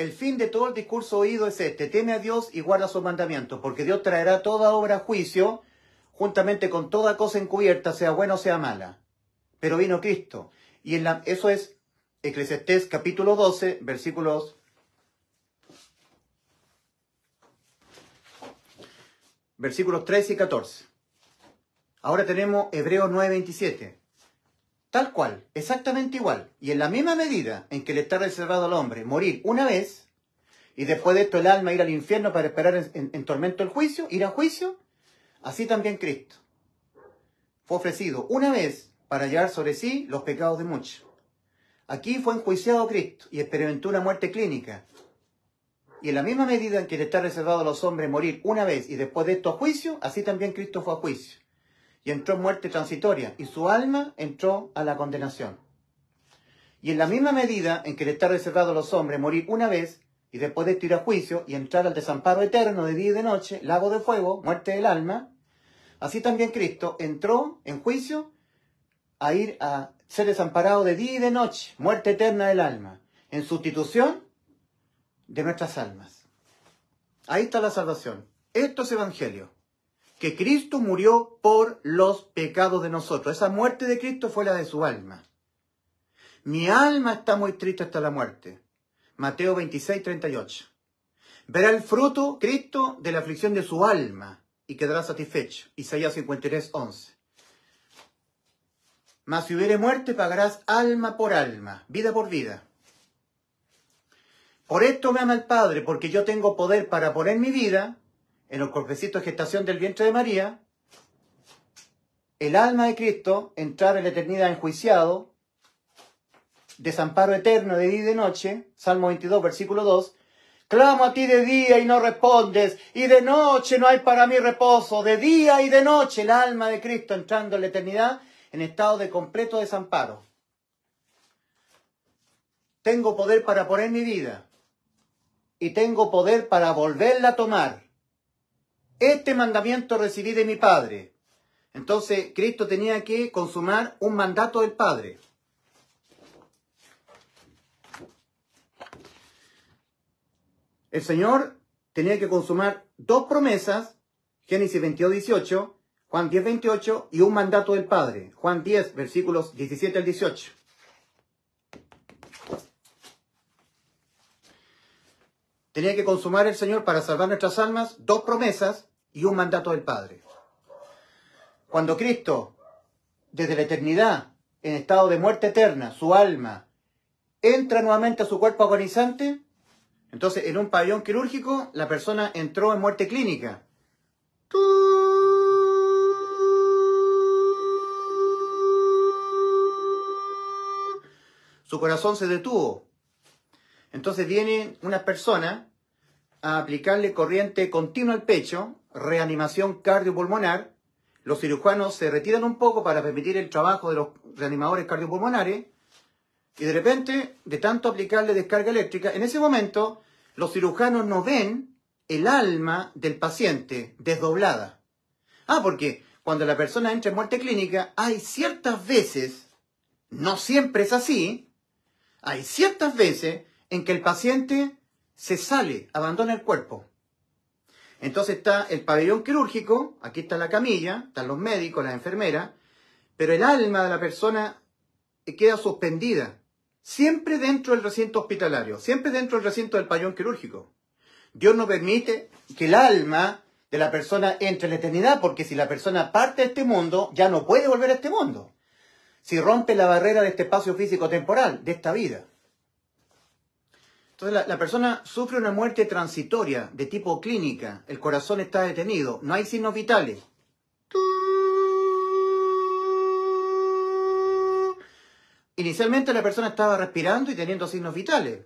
el fin de todo el discurso oído es este, teme a Dios y guarda sus mandamientos, porque Dios traerá toda obra a juicio, juntamente con toda cosa encubierta, sea buena o sea mala. Pero vino Cristo. Y en la, eso es Eclesiastés capítulo 12, versículos versículos 13 y 14. Ahora tenemos Hebreos 9:27. Tal cual, exactamente igual. Y en la misma medida en que le está reservado al hombre morir una vez, y después de esto el alma ir al infierno para esperar en, en tormento el juicio, ir a juicio, así también Cristo. Fue ofrecido una vez para llevar sobre sí los pecados de muchos. Aquí fue enjuiciado Cristo y experimentó una muerte clínica. Y en la misma medida en que le está reservado a los hombres morir una vez y después de esto a juicio, así también Cristo fue a juicio. Y entró en muerte transitoria y su alma entró a la condenación. Y en la misma medida en que le está reservado a los hombres morir una vez y después de esto ir a juicio y entrar al desamparo eterno de día y de noche, lago de fuego, muerte del alma, así también Cristo entró en juicio a ir a ser desamparado de día y de noche, muerte eterna del alma, en sustitución de nuestras almas. Ahí está la salvación. Esto es Evangelio. Que Cristo murió por los pecados de nosotros. Esa muerte de Cristo fue la de su alma. Mi alma está muy triste hasta la muerte. Mateo 26, 38. Verá el fruto, Cristo, de la aflicción de su alma y quedará satisfecho. Isaías 53, 11. Mas si hubiere muerte, pagarás alma por alma, vida por vida. Por esto me ama el Padre, porque yo tengo poder para poner mi vida en los cuerpecitos de gestación del vientre de María, el alma de Cristo entrar en la eternidad enjuiciado, desamparo eterno de día y de noche, Salmo 22, versículo 2, Clamo a ti de día y no respondes, y de noche no hay para mí reposo, de día y de noche el alma de Cristo entrando en la eternidad en estado de completo desamparo. Tengo poder para poner mi vida, y tengo poder para volverla a tomar. Este mandamiento recibí de mi Padre. Entonces Cristo tenía que consumar un mandato del Padre. El Señor tenía que consumar dos promesas, Génesis 22, 18, Juan 10, 28 y un mandato del Padre, Juan 10, versículos 17 al 18. tenía que consumar el Señor para salvar nuestras almas dos promesas y un mandato del Padre. Cuando Cristo, desde la eternidad, en estado de muerte eterna, su alma, entra nuevamente a su cuerpo agonizante, entonces en un pabellón quirúrgico la persona entró en muerte clínica. Su corazón se detuvo. Entonces viene una persona a aplicarle corriente continua al pecho, reanimación cardiopulmonar. Los cirujanos se retiran un poco para permitir el trabajo de los reanimadores cardiopulmonares. Y de repente, de tanto aplicarle descarga eléctrica, en ese momento los cirujanos no ven el alma del paciente desdoblada. Ah, porque cuando la persona entra en muerte clínica, hay ciertas veces, no siempre es así, hay ciertas veces en que el paciente se sale, abandona el cuerpo. Entonces está el pabellón quirúrgico, aquí está la camilla, están los médicos, las enfermeras, pero el alma de la persona queda suspendida, siempre dentro del recinto hospitalario, siempre dentro del recinto del pabellón quirúrgico. Dios no permite que el alma de la persona entre en la eternidad, porque si la persona parte de este mundo, ya no puede volver a este mundo. Si rompe la barrera de este espacio físico temporal, de esta vida. Entonces la, persona sufre una muerte transitoria de tipo clínica, el corazón está detenido, no hay signos vitales. Inicialmente la persona estaba respirando y teniendo signos vitales.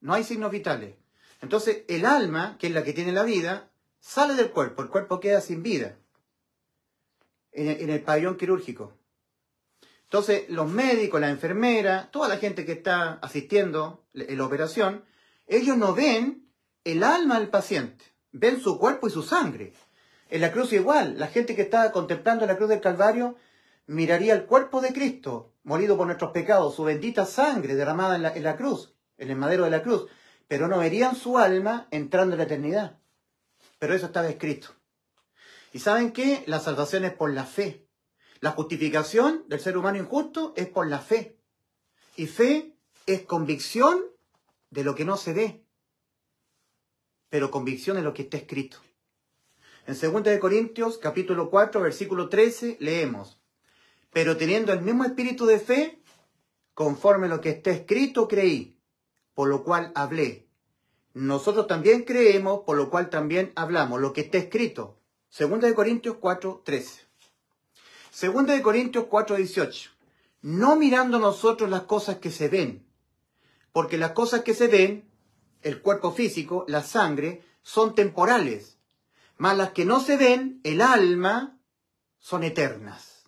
No hay signos vitales. Entonces el alma, que es la que tiene la vida, sale del cuerpo, el cuerpo queda sin vida. En el, pabellón quirúrgico. Entonces los médicos, la enfermera, toda la gente que está asistiendo en la operación, ellos no ven el alma del paciente, ven su cuerpo y su sangre. En la cruz igual, la gente que estaba contemplando la cruz del Calvario miraría el cuerpo de Cristo, molido por nuestros pecados, su bendita sangre derramada en la, en la cruz, en el madero de la cruz, pero no verían su alma entrando en la eternidad. Pero eso estaba escrito. ¿Y saben qué? La salvación es por la fe. La justificación del ser humano injusto es por la fe. Y fe es convicción de lo que no se ve, pero convicción de lo que está escrito. En 2 Corintios capítulo 4 versículo 13 leemos, pero teniendo el mismo espíritu de fe, conforme lo que está escrito creí, por lo cual hablé. Nosotros también creemos, por lo cual también hablamos, lo que está escrito. 2 Corintios 4, 13. 2 Corintios 4, 18. No mirando nosotros las cosas que se ven, porque las cosas que se ven, el cuerpo físico, la sangre, son temporales, mas las que no se ven, el alma, son eternas.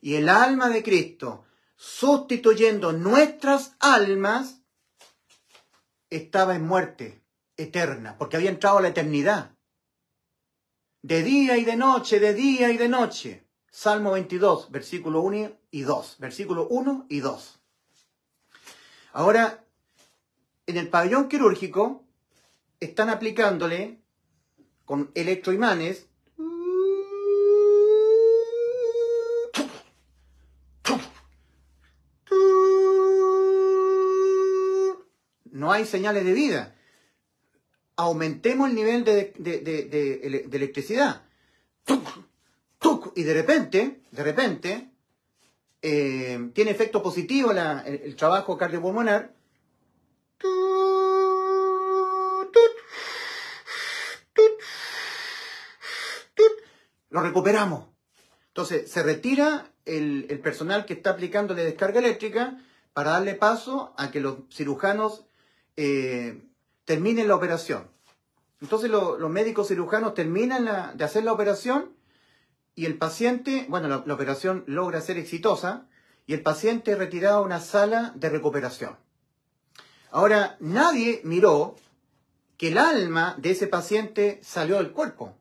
Y el alma de Cristo, sustituyendo nuestras almas, estaba en muerte eterna, porque había entrado a la eternidad. De día y de noche, de día y de noche. Salmo 22, versículo 1 y 2. Versículo 1 y 2. Ahora, en el pabellón quirúrgico están aplicándole con electroimanes no hay señales de vida. Aumentemos el nivel de, electricidad. Y de repente, de repente, eh, tiene efecto positivo el, trabajo cardiopulmonar. Lo recuperamos. Entonces, se retira el, el personal que está aplicándole descarga eléctrica para darle paso a que los cirujanos eh, terminen la operación. Entonces los médicos cirujanos terminan de hacer la operación y el paciente, bueno, la, operación logra ser exitosa y el paciente es retirado a una sala de recuperación. Ahora, nadie miró que el alma de ese paciente salió del cuerpo.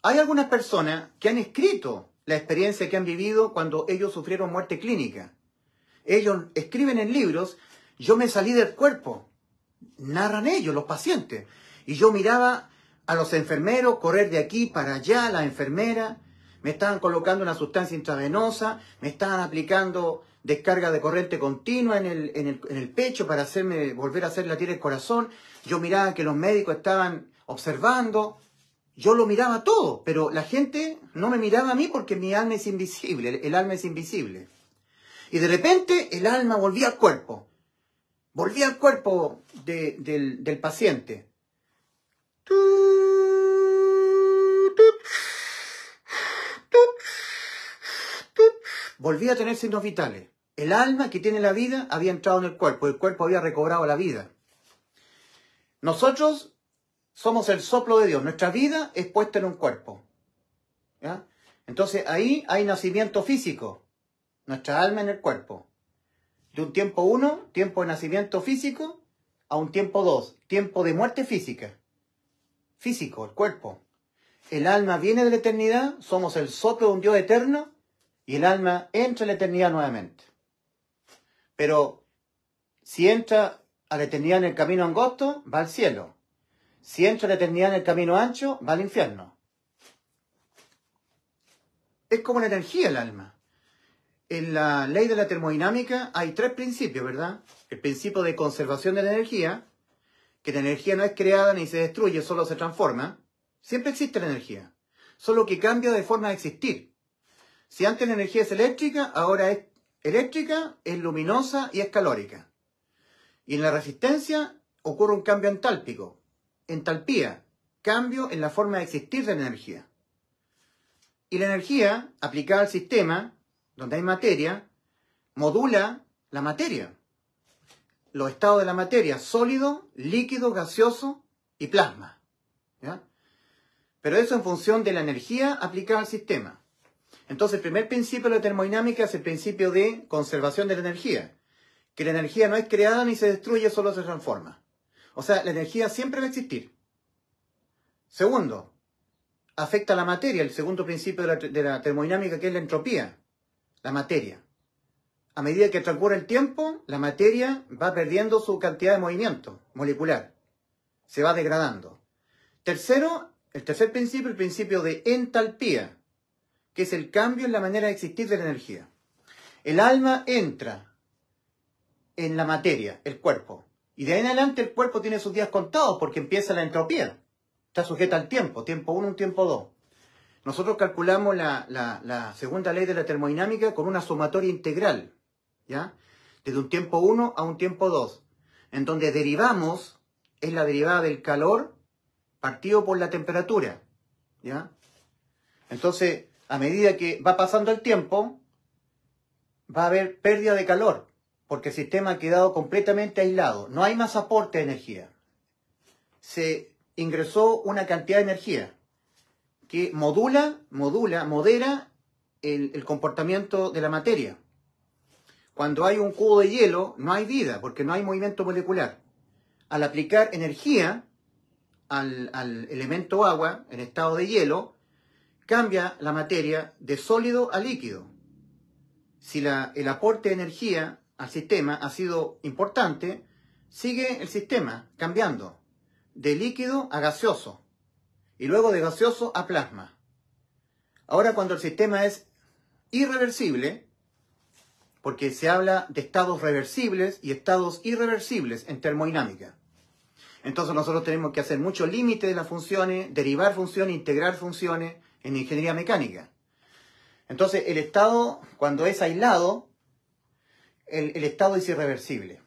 Hay algunas personas que han escrito la experiencia que han vivido cuando ellos sufrieron muerte clínica. Ellos escriben en libros yo me salí del cuerpo. Narran ellos, los pacientes. Y yo miraba a los enfermeros correr de aquí para allá, la enfermera. Me estaban colocando una sustancia intravenosa, me estaban aplicando descarga de corriente continua en el, en el, pecho para hacerme volver a hacer latir el corazón. Yo miraba que los médicos estaban observando. Yo lo miraba todo, pero la gente no me miraba a mí porque mi alma es invisible, el alma es invisible. Y de repente el alma volvía al cuerpo. Volví al cuerpo del, paciente. Volví a tener signos vitales. El alma que tiene la vida había entrado en el cuerpo, el cuerpo había recobrado la vida. Nosotros somos el soplo de Dios, nuestra vida es puesta en un cuerpo. Entonces ahí hay nacimiento físico, nuestra alma en el cuerpo de un tiempo uno, tiempo de nacimiento físico, a un tiempo dos, tiempo de muerte física. Físico, el cuerpo. El alma viene de la eternidad, somos el soplo de un Dios eterno, y el alma entra en la eternidad nuevamente. Pero si entra a la eternidad en el camino angosto, va al cielo. Si entra a la eternidad en el camino ancho, va al infierno. Es como la energía el alma en la ley de la termodinámica hay tres principios, ¿verdad? El principio de conservación de la energía, que la energía no es creada ni se destruye, solo se transforma. Siempre existe la energía, solo que cambia de forma de existir. Si antes la energía es eléctrica, ahora es eléctrica, es luminosa y es calórica. Y en la resistencia ocurre un cambio entálpico, entalpía, cambio en la forma de existir de la energía. Y la energía aplicada al sistema donde hay materia, modula la materia. Los estados de la materia, sólido, líquido, gaseoso y plasma. Pero eso en función de la energía aplicada al sistema. Entonces, el primer principio de la termodinámica es el principio de conservación de la energía. Que la energía no es creada ni se destruye, solo se transforma. O sea, la energía siempre va a existir. Segundo, afecta a la materia, el segundo principio de la, termodinámica, que es la entropía, la materia. A medida que transcurre el tiempo, la materia va perdiendo su cantidad de movimiento molecular. Se va degradando. Tercero, el tercer principio, el principio de entalpía, que es el cambio en la manera de existir de la energía. El alma entra en la materia, el cuerpo. Y de ahí en adelante el cuerpo tiene sus días contados porque empieza la entropía. Está sujeta al tiempo, tiempo 1, un tiempo 2. Nosotros calculamos la, segunda ley de la termodinámica con una sumatoria integral, ¿ya? Desde un tiempo 1 a un tiempo 2, en donde derivamos, es la derivada del calor partido por la temperatura, ¿ya? Entonces, a medida que va pasando el tiempo, va a haber pérdida de calor, porque el sistema ha quedado completamente aislado. No hay más aporte de energía. Se ingresó una cantidad de energía que modula, modula, modera el, el comportamiento de la materia. Cuando hay un cubo de hielo, no hay vida, porque no hay movimiento molecular. Al aplicar energía al, al, elemento agua en estado de hielo, cambia la materia de sólido a líquido. Si la, el aporte de energía al sistema ha sido importante, sigue el sistema cambiando de líquido a gaseoso y luego de gaseoso a plasma. Ahora cuando el sistema es irreversible, porque se habla de estados reversibles y estados irreversibles en termodinámica. Entonces nosotros tenemos que hacer mucho límite de las funciones, derivar funciones, integrar funciones en ingeniería mecánica. Entonces el estado, cuando es aislado, el, el estado es irreversible.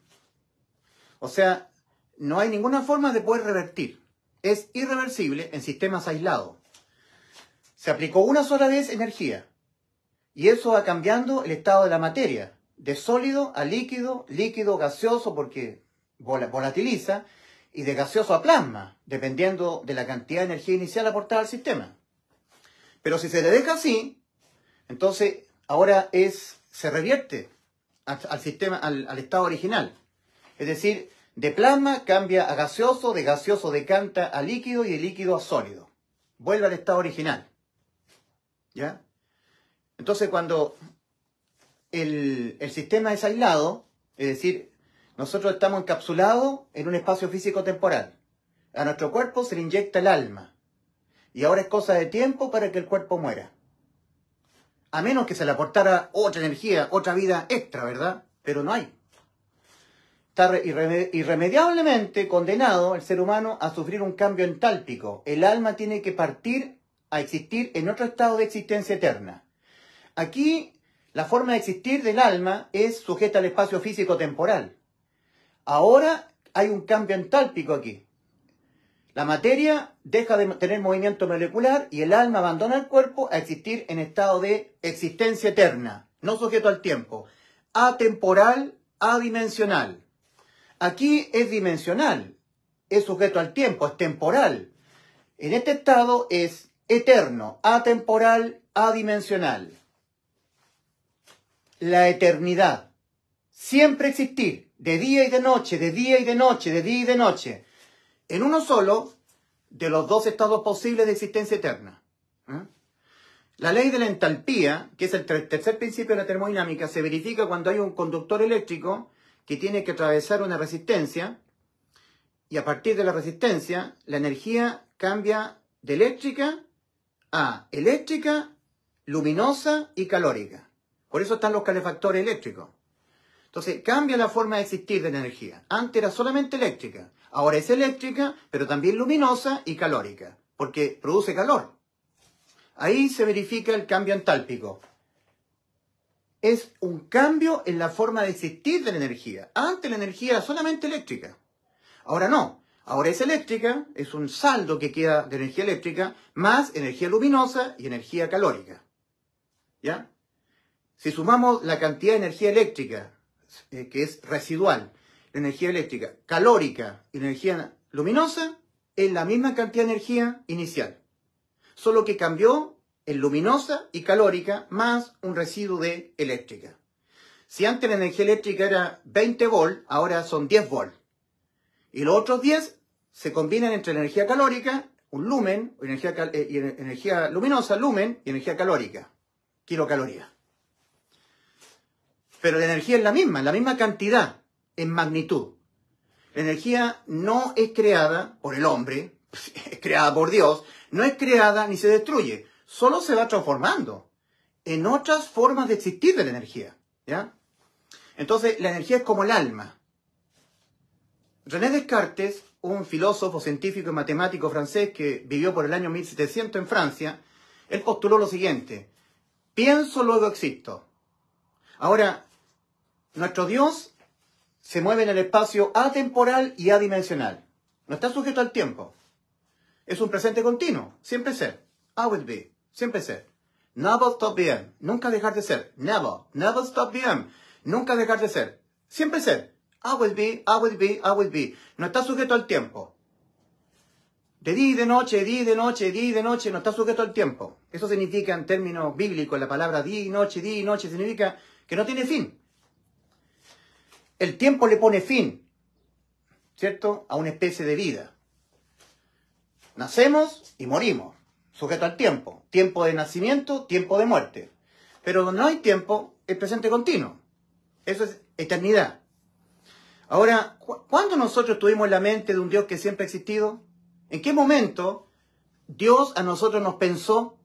O sea, no hay ninguna forma de poder revertir. Es irreversible en sistemas aislados. Se aplicó una sola vez energía y eso va cambiando el estado de la materia, de sólido a líquido, líquido gaseoso porque volatiliza y de gaseoso a plasma, dependiendo de la cantidad de energía inicial aportada al sistema. Pero si se le deja así, entonces ahora es, se revierte al, sistema, al estado original. Es decir, de plasma cambia a gaseoso, de gaseoso decanta a líquido y de líquido a sólido. Vuelve al estado original. ¿Ya? Entonces cuando el, el sistema es aislado, es decir, nosotros estamos encapsulados en un espacio físico-temporal. A nuestro cuerpo se le inyecta el alma. Y ahora es cosa de tiempo para que el cuerpo muera. A menos que se le aportara otra energía, otra vida extra, ¿verdad? Pero no hay está irremediablemente condenado el ser humano a sufrir un cambio entálpico. El alma tiene que partir a existir en otro estado de existencia eterna. Aquí la forma de existir del alma es sujeta al espacio físico-temporal. Ahora hay un cambio entálpico aquí. La materia deja de tener movimiento molecular y el alma abandona el cuerpo a existir en estado de existencia eterna, no sujeto al tiempo, atemporal, adimensional. Aquí es dimensional, es sujeto al tiempo, es temporal. En este estado es eterno, atemporal, adimensional. La eternidad. Siempre existir, de día y de noche, de día y de noche, de día y de noche. En uno solo de los dos estados posibles de existencia eterna. ¿eh? La ley de la entalpía, que es el tercer principio de la termodinámica, se verifica cuando hay un conductor eléctrico que tiene que atravesar una resistencia y a partir de la resistencia la energía cambia de eléctrica a eléctrica, luminosa y calórica. Por eso están los calefactores eléctricos. Entonces cambia la forma de existir de la energía. Antes era solamente eléctrica, ahora es eléctrica, pero también luminosa y calórica, porque produce calor. Ahí se verifica el cambio entálpico es un cambio en la forma de existir de la energía. Antes la energía era solamente eléctrica. Ahora no. Ahora es eléctrica, es un saldo que queda de energía eléctrica, más energía luminosa y energía calórica. ¿Ya? Si sumamos la cantidad de energía eléctrica, eh, que es residual, la energía eléctrica, calórica y energía luminosa, es la misma cantidad de energía inicial. Solo que cambió en luminosa y calórica más un residuo de eléctrica. Si antes la energía eléctrica era 20 volt, ahora son 10 volt. Y los otros 10 se combinan entre la energía calórica, un lumen, energía, eh, y energía luminosa, lumen, y energía calórica, kilocaloría. Pero la energía es la misma, la misma cantidad, en magnitud. La energía no es creada por el hombre, es creada por Dios, no es creada ni se destruye, solo se va transformando en otras formas de existir de la energía. ¿ya? Entonces, la energía es como el alma. René Descartes, un filósofo, científico y matemático francés que vivió por el año 1700 en Francia, él postuló lo siguiente, pienso, luego existo. Ahora, nuestro Dios se mueve en el espacio atemporal y adimensional. No está sujeto al tiempo. Es un presente continuo, siempre ser. I be, siempre ser. Never stop being, nunca dejar de ser. Never, never stop being, nunca dejar de ser. Siempre ser. I will be, I will be, I will be. No está sujeto al tiempo. De día y de noche, día y de noche, día y de noche, no está sujeto al tiempo. Eso significa en términos bíblicos, la palabra día y noche, día y noche, significa que no tiene fin. El tiempo le pone fin, ¿cierto? A una especie de vida. Nacemos y morimos, sujeto al tiempo. Tiempo de nacimiento, tiempo de muerte. Pero donde no hay tiempo, es presente continuo. Eso es eternidad. Ahora, ¿cuándo nosotros tuvimos la mente de un Dios que siempre ha existido? ¿En qué momento Dios a nosotros nos pensó?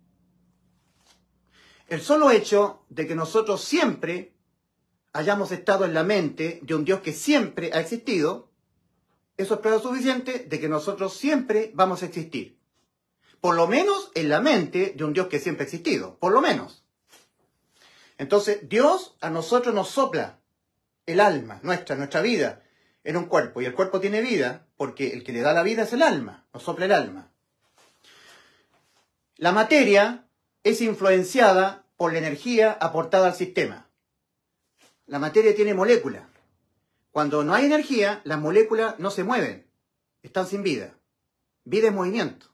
El solo hecho de que nosotros siempre hayamos estado en la mente de un Dios que siempre ha existido, eso es prueba suficiente de que nosotros siempre vamos a existir. Por lo menos en la mente de un Dios que siempre ha existido, por lo menos. Entonces, Dios a nosotros nos sopla el alma, nuestra, nuestra vida, en un cuerpo. Y el cuerpo tiene vida porque el que le da la vida es el alma, nos sopla el alma. La materia es influenciada por la energía aportada al sistema. La materia tiene moléculas. Cuando no hay energía, las moléculas no se mueven, están sin vida. Vida es movimiento.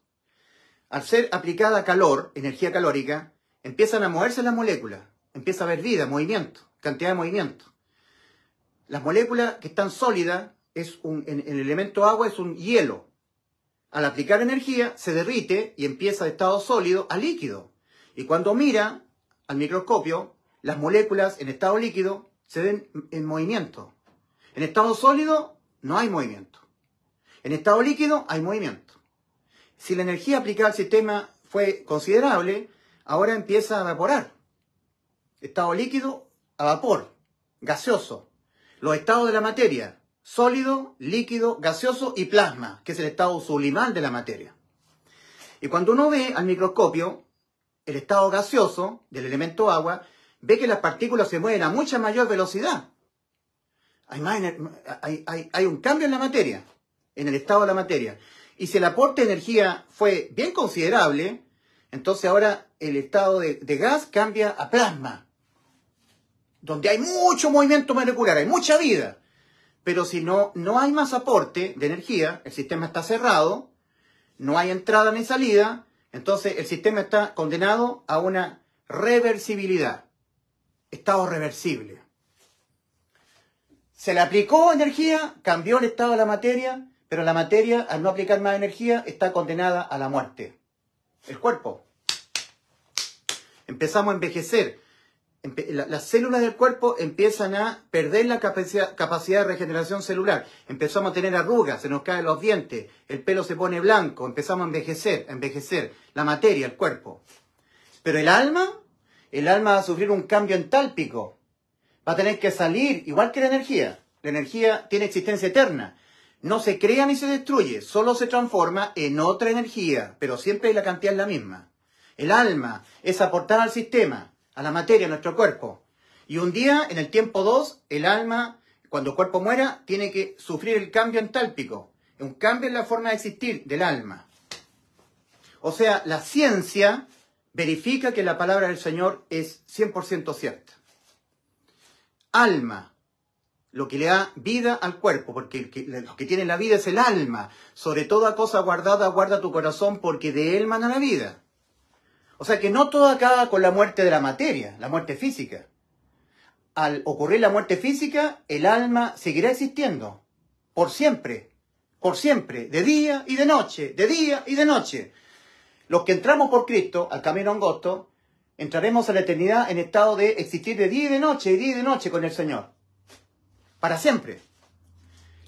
Al ser aplicada calor, energía calórica, empiezan a moverse las moléculas, empieza a haber vida, movimiento, cantidad de movimiento. Las moléculas que están sólidas, es un, en, el elemento agua es un hielo. Al aplicar energía, se derrite y empieza de estado sólido a líquido. Y cuando mira al microscopio, las moléculas en estado líquido se ven en movimiento. En estado sólido no hay movimiento. En estado líquido hay movimiento. Si la energía aplicada al sistema fue considerable, ahora empieza a evaporar. Estado líquido a vapor, gaseoso. Los estados de la materia, sólido, líquido, gaseoso y plasma, que es el estado sublimal de la materia. Y cuando uno ve al microscopio el estado gaseoso del elemento agua, ve que las partículas se mueven a mucha mayor velocidad. Hay, hay, un cambio en la materia, en el estado de la materia. Y si el aporte de energía fue bien considerable, entonces ahora el estado de, gas cambia a plasma, donde hay mucho movimiento molecular, hay mucha vida. Pero si no, no hay más aporte de energía, el sistema está cerrado, no hay entrada ni salida, entonces el sistema está condenado a una reversibilidad estado reversible. Se le aplicó energía, cambió el estado de la materia, pero la materia, al no aplicar más energía, está condenada a la muerte. El cuerpo. Empezamos a envejecer. Las células del cuerpo empiezan a perder la capacidad, de regeneración celular. Empezamos a tener arrugas, se nos caen los dientes, el pelo se pone blanco, empezamos a envejecer, a envejecer. La materia, el cuerpo. Pero el alma el alma va a sufrir un cambio entálpico. Va a tener que salir, igual que la energía. La energía tiene existencia eterna. No se crea ni se destruye, solo se transforma en otra energía, pero siempre la cantidad es la misma. El alma es aportar al sistema, a la materia, a nuestro cuerpo. Y un día, en el tiempo 2, el alma, cuando el cuerpo muera, tiene que sufrir el cambio entálpico, un cambio en la forma de existir del alma. O sea, la ciencia verifica que la palabra del Señor es 100% cierta. Alma, lo que le da vida al cuerpo, porque lo que tiene la vida es el alma. Sobre toda cosa guardada, guarda tu corazón, porque de él mana la vida. O sea que no todo acaba con la muerte de la materia, la muerte física. Al ocurrir la muerte física, el alma seguirá existiendo, por siempre, por siempre, de día y de noche, de día y de noche. Los que entramos por Cristo al camino angosto, entraremos a la eternidad en estado de existir de día y de noche, de día y de noche con el Señor. Para siempre.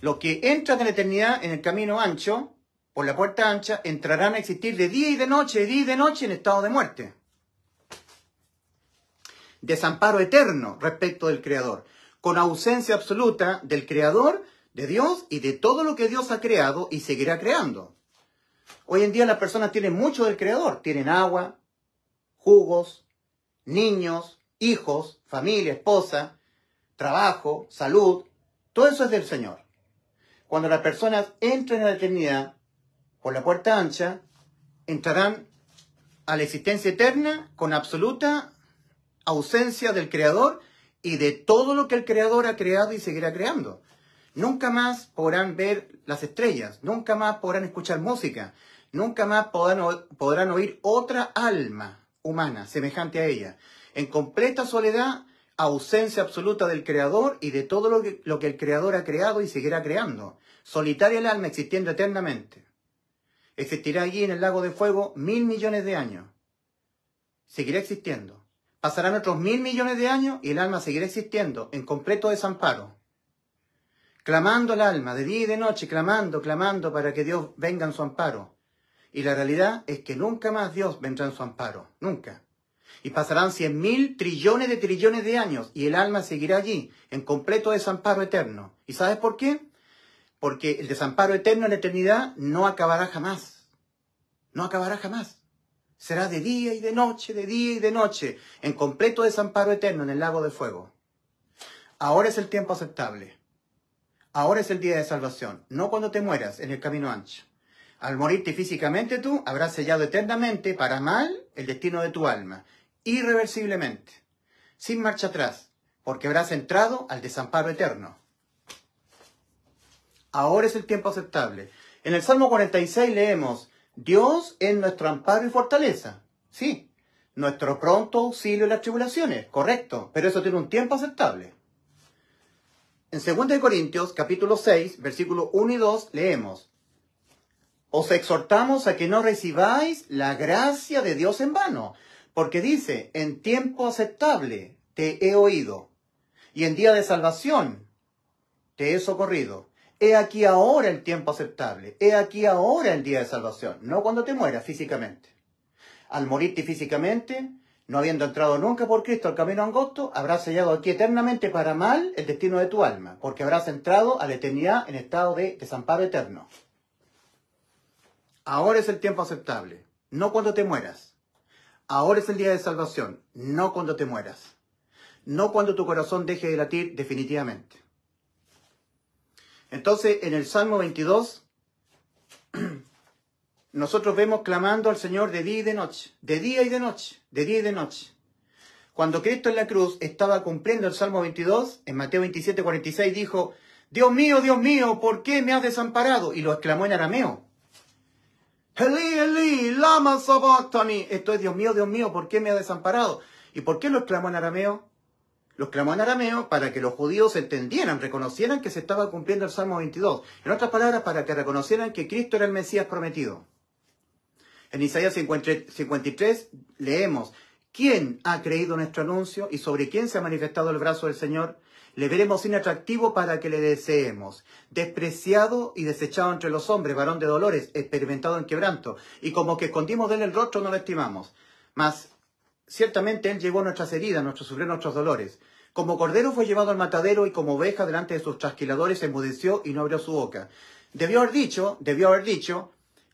Los que entran en la eternidad en el camino ancho, por la puerta ancha, entrarán a existir de día y de noche, de día y de noche en estado de muerte. Desamparo eterno respecto del Creador, con ausencia absoluta del Creador, de Dios y de todo lo que Dios ha creado y seguirá creando. Hoy en día las personas tienen mucho del Creador, tienen agua, jugos, niños, hijos, familia, esposa, trabajo, salud, todo eso es del Señor. Cuando las personas entren en la eternidad por la puerta ancha, entrarán a la existencia eterna con absoluta ausencia del Creador y de todo lo que el Creador ha creado y seguirá creando. Nunca más podrán ver las estrellas, nunca más podrán escuchar música, nunca más podrán, podrán oír otra alma humana semejante a ella. En completa soledad ausencia absoluta del Creador y de todo lo que, lo que el Creador ha creado y seguirá creando. Solitaria el alma existiendo eternamente. Existirá allí en el lago de fuego mil millones de años. Seguirá existiendo. Pasarán otros mil millones de años y el alma seguirá existiendo en completo desamparo. Clamando al alma de día y de noche, clamando, clamando para que Dios venga en su amparo. Y la realidad es que nunca más Dios vendrá en su amparo. Nunca y pasarán cien mil trillones de trillones de años y el alma seguirá allí, en completo desamparo eterno. ¿Y sabes por qué? Porque el desamparo eterno en la eternidad no acabará jamás. No acabará jamás. Será de día y de noche, de día y de noche, en completo desamparo eterno en el lago de fuego. Ahora es el tiempo aceptable. Ahora es el día de salvación, no cuando te mueras en el camino ancho. Al morirte físicamente tú, habrás sellado eternamente para mal el destino de tu alma irreversiblemente, sin marcha atrás, porque habrás entrado al desamparo eterno. Ahora es el tiempo aceptable. En el Salmo 46 leemos, Dios es nuestro amparo y fortaleza. Sí, nuestro pronto auxilio en las tribulaciones, correcto, pero eso tiene un tiempo aceptable. En 2 Corintios capítulo 6, versículos 1 y 2 leemos, Os exhortamos a que no recibáis la gracia de Dios en vano, porque dice, en tiempo aceptable te he oído, y en día de salvación te he socorrido. He aquí ahora el tiempo aceptable, he aquí ahora el día de salvación, no cuando te mueras físicamente. Al morirte físicamente, no habiendo entrado nunca por Cristo al camino angosto, habrás sellado aquí eternamente para mal el destino de tu alma, porque habrás entrado a la eternidad en estado de desamparo eterno. Ahora es el tiempo aceptable, no cuando te mueras. Ahora es el día de salvación, no cuando te mueras. No cuando tu corazón deje de latir definitivamente. Entonces, en el Salmo 22, nosotros vemos clamando al Señor de día y de noche, de día y de noche, de día y de noche. Cuando Cristo en la cruz estaba cumpliendo el Salmo 22, en Mateo 27, 46 dijo, Dios mío, Dios mío, ¿por qué me has desamparado? Y lo exclamó en arameo. Eli. Esto es, Dios mío, Dios mío, ¿por qué me ha desamparado? ¿Y por qué lo exclamó en arameo? Lo exclamó en arameo para que los judíos entendieran, reconocieran que se estaba cumpliendo el Salmo 22. En otras palabras, para que reconocieran que Cristo era el Mesías prometido. En Isaías 53 leemos, ¿quién ha creído nuestro anuncio y sobre quién se ha manifestado el brazo del Señor? Le veremos inatractivo para que le deseemos, despreciado y desechado entre los hombres, varón de dolores, experimentado en quebranto, y como que escondimos de él el rostro no lo estimamos. Mas ciertamente él llevó nuestras heridas, nuestros sufrió nuestros dolores. Como cordero fue llevado al matadero y como oveja delante de sus trasquiladores enmudeció y no abrió su boca. Debió haber dicho, debió haber dicho,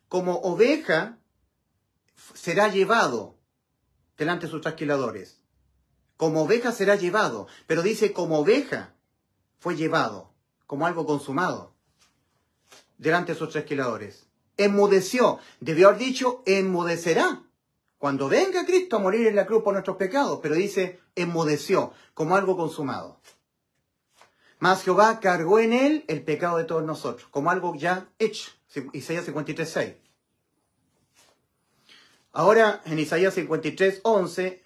como oveja será llevado delante de sus trasquiladores. Como oveja será llevado, pero dice como oveja fue llevado, como algo consumado, delante de sus trasquiladores. Enmudeció, debió haber dicho, enmudecerá. Cuando venga Cristo a morir en la cruz por nuestros pecados, pero dice, enmudeció, como algo consumado. Mas Jehová cargó en él el pecado de todos nosotros, como algo ya hecho. Isaías 53, 6. Ahora, en Isaías 53, 11,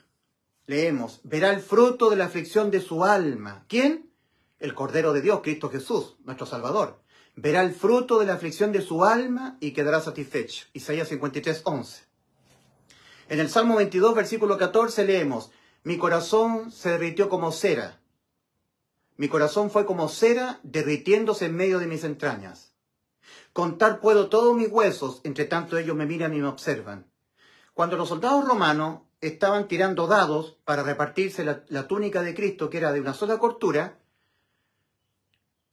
leemos, verá el fruto de la aflicción de su alma. ¿Quién? El Cordero de Dios, Cristo Jesús, nuestro Salvador. verá el fruto de la aflicción de su alma y quedará satisfecho. Isaías 53, 11. En el Salmo 22, versículo 14 leemos, mi corazón se derritió como cera. Mi corazón fue como cera derritiéndose en medio de mis entrañas. Contar puedo todos mis huesos, entre tanto ellos me miran y me observan. Cuando los soldados romanos estaban tirando dados para repartirse la, túnica de Cristo, que era de una sola cortura,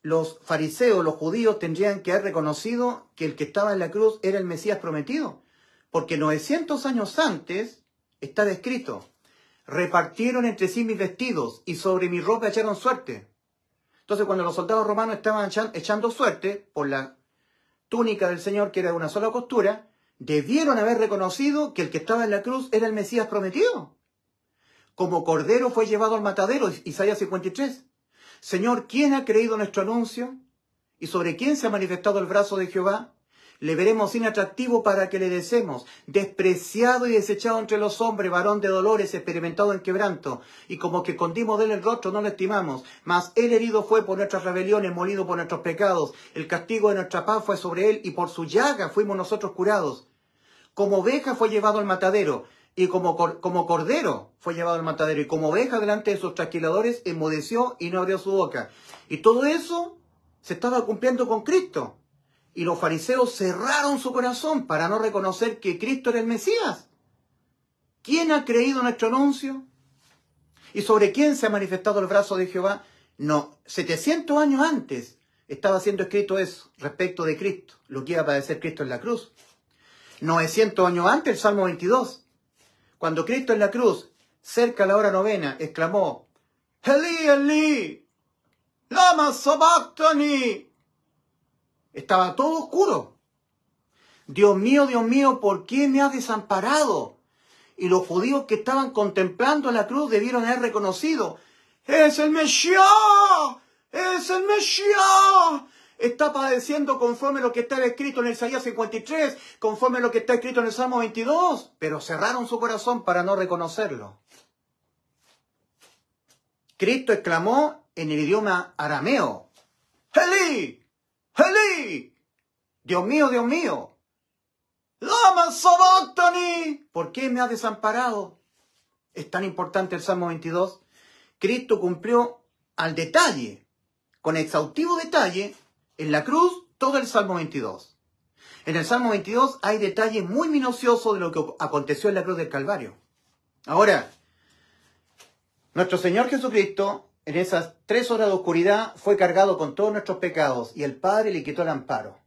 los fariseos, los judíos, tendrían que haber reconocido que el que estaba en la cruz era el Mesías prometido. Porque 900 años antes está escrito, repartieron entre sí mis vestidos y sobre mi ropa echaron suerte. Entonces cuando los soldados romanos estaban echando suerte por la túnica del Señor, que era de una sola costura, debieron haber reconocido que el que estaba en la cruz era el Mesías prometido. Como cordero fue llevado al matadero, Isaías 53. Señor, ¿quién ha creído nuestro anuncio? ¿Y sobre quién se ha manifestado el brazo de Jehová? Le veremos inatractivo para que le deseemos, despreciado y desechado entre los hombres, varón de dolores, experimentado en quebranto, y como que condimos de él el rostro no lo estimamos, mas él herido fue por nuestras rebeliones, molido por nuestros pecados, el castigo de nuestra paz fue sobre él, y por su llaga fuimos nosotros curados. Como oveja fue llevado al matadero, y como, como cordero fue llevado al matadero, y como oveja delante de sus trasquiladores, enmudeció y no abrió su boca. Y todo eso se estaba cumpliendo con Cristo. Y los fariseos cerraron su corazón para no reconocer que Cristo era el Mesías. ¿Quién ha creído nuestro anuncio? ¿Y sobre quién se ha manifestado el brazo de Jehová? No, 700 años antes estaba siendo escrito eso respecto de Cristo, lo que iba a padecer Cristo en la cruz. 900 años antes, el Salmo 22. Cuando Cristo en la cruz, cerca a la hora novena, exclamó, Eli, Eli, lama sabachthani. Estaba todo oscuro. Dios mío, Dios mío, ¿por qué me has desamparado? Y los judíos que estaban contemplando la cruz debieron haber reconocido, es el Mesías, es el Mesías, está padeciendo conforme lo que está escrito en Isaías 53, conforme lo que está escrito en el Salmo 22, pero cerraron su corazón para no reconocerlo. Cristo exclamó en el idioma arameo, Eli, Eli, Dios mío, Dios mío, Lama sabachthani, ¿por qué me has desamparado? Es tan importante el Salmo 22. Cristo cumplió al detalle, con exhaustivo detalle, en la cruz todo el Salmo 22. En el Salmo 22 hay detalles muy minuciosos de lo que aconteció en la cruz del Calvario. Ahora, nuestro Señor Jesucristo, en esas tres horas de oscuridad, fue cargado con todos nuestros pecados y el Padre le quitó el amparo.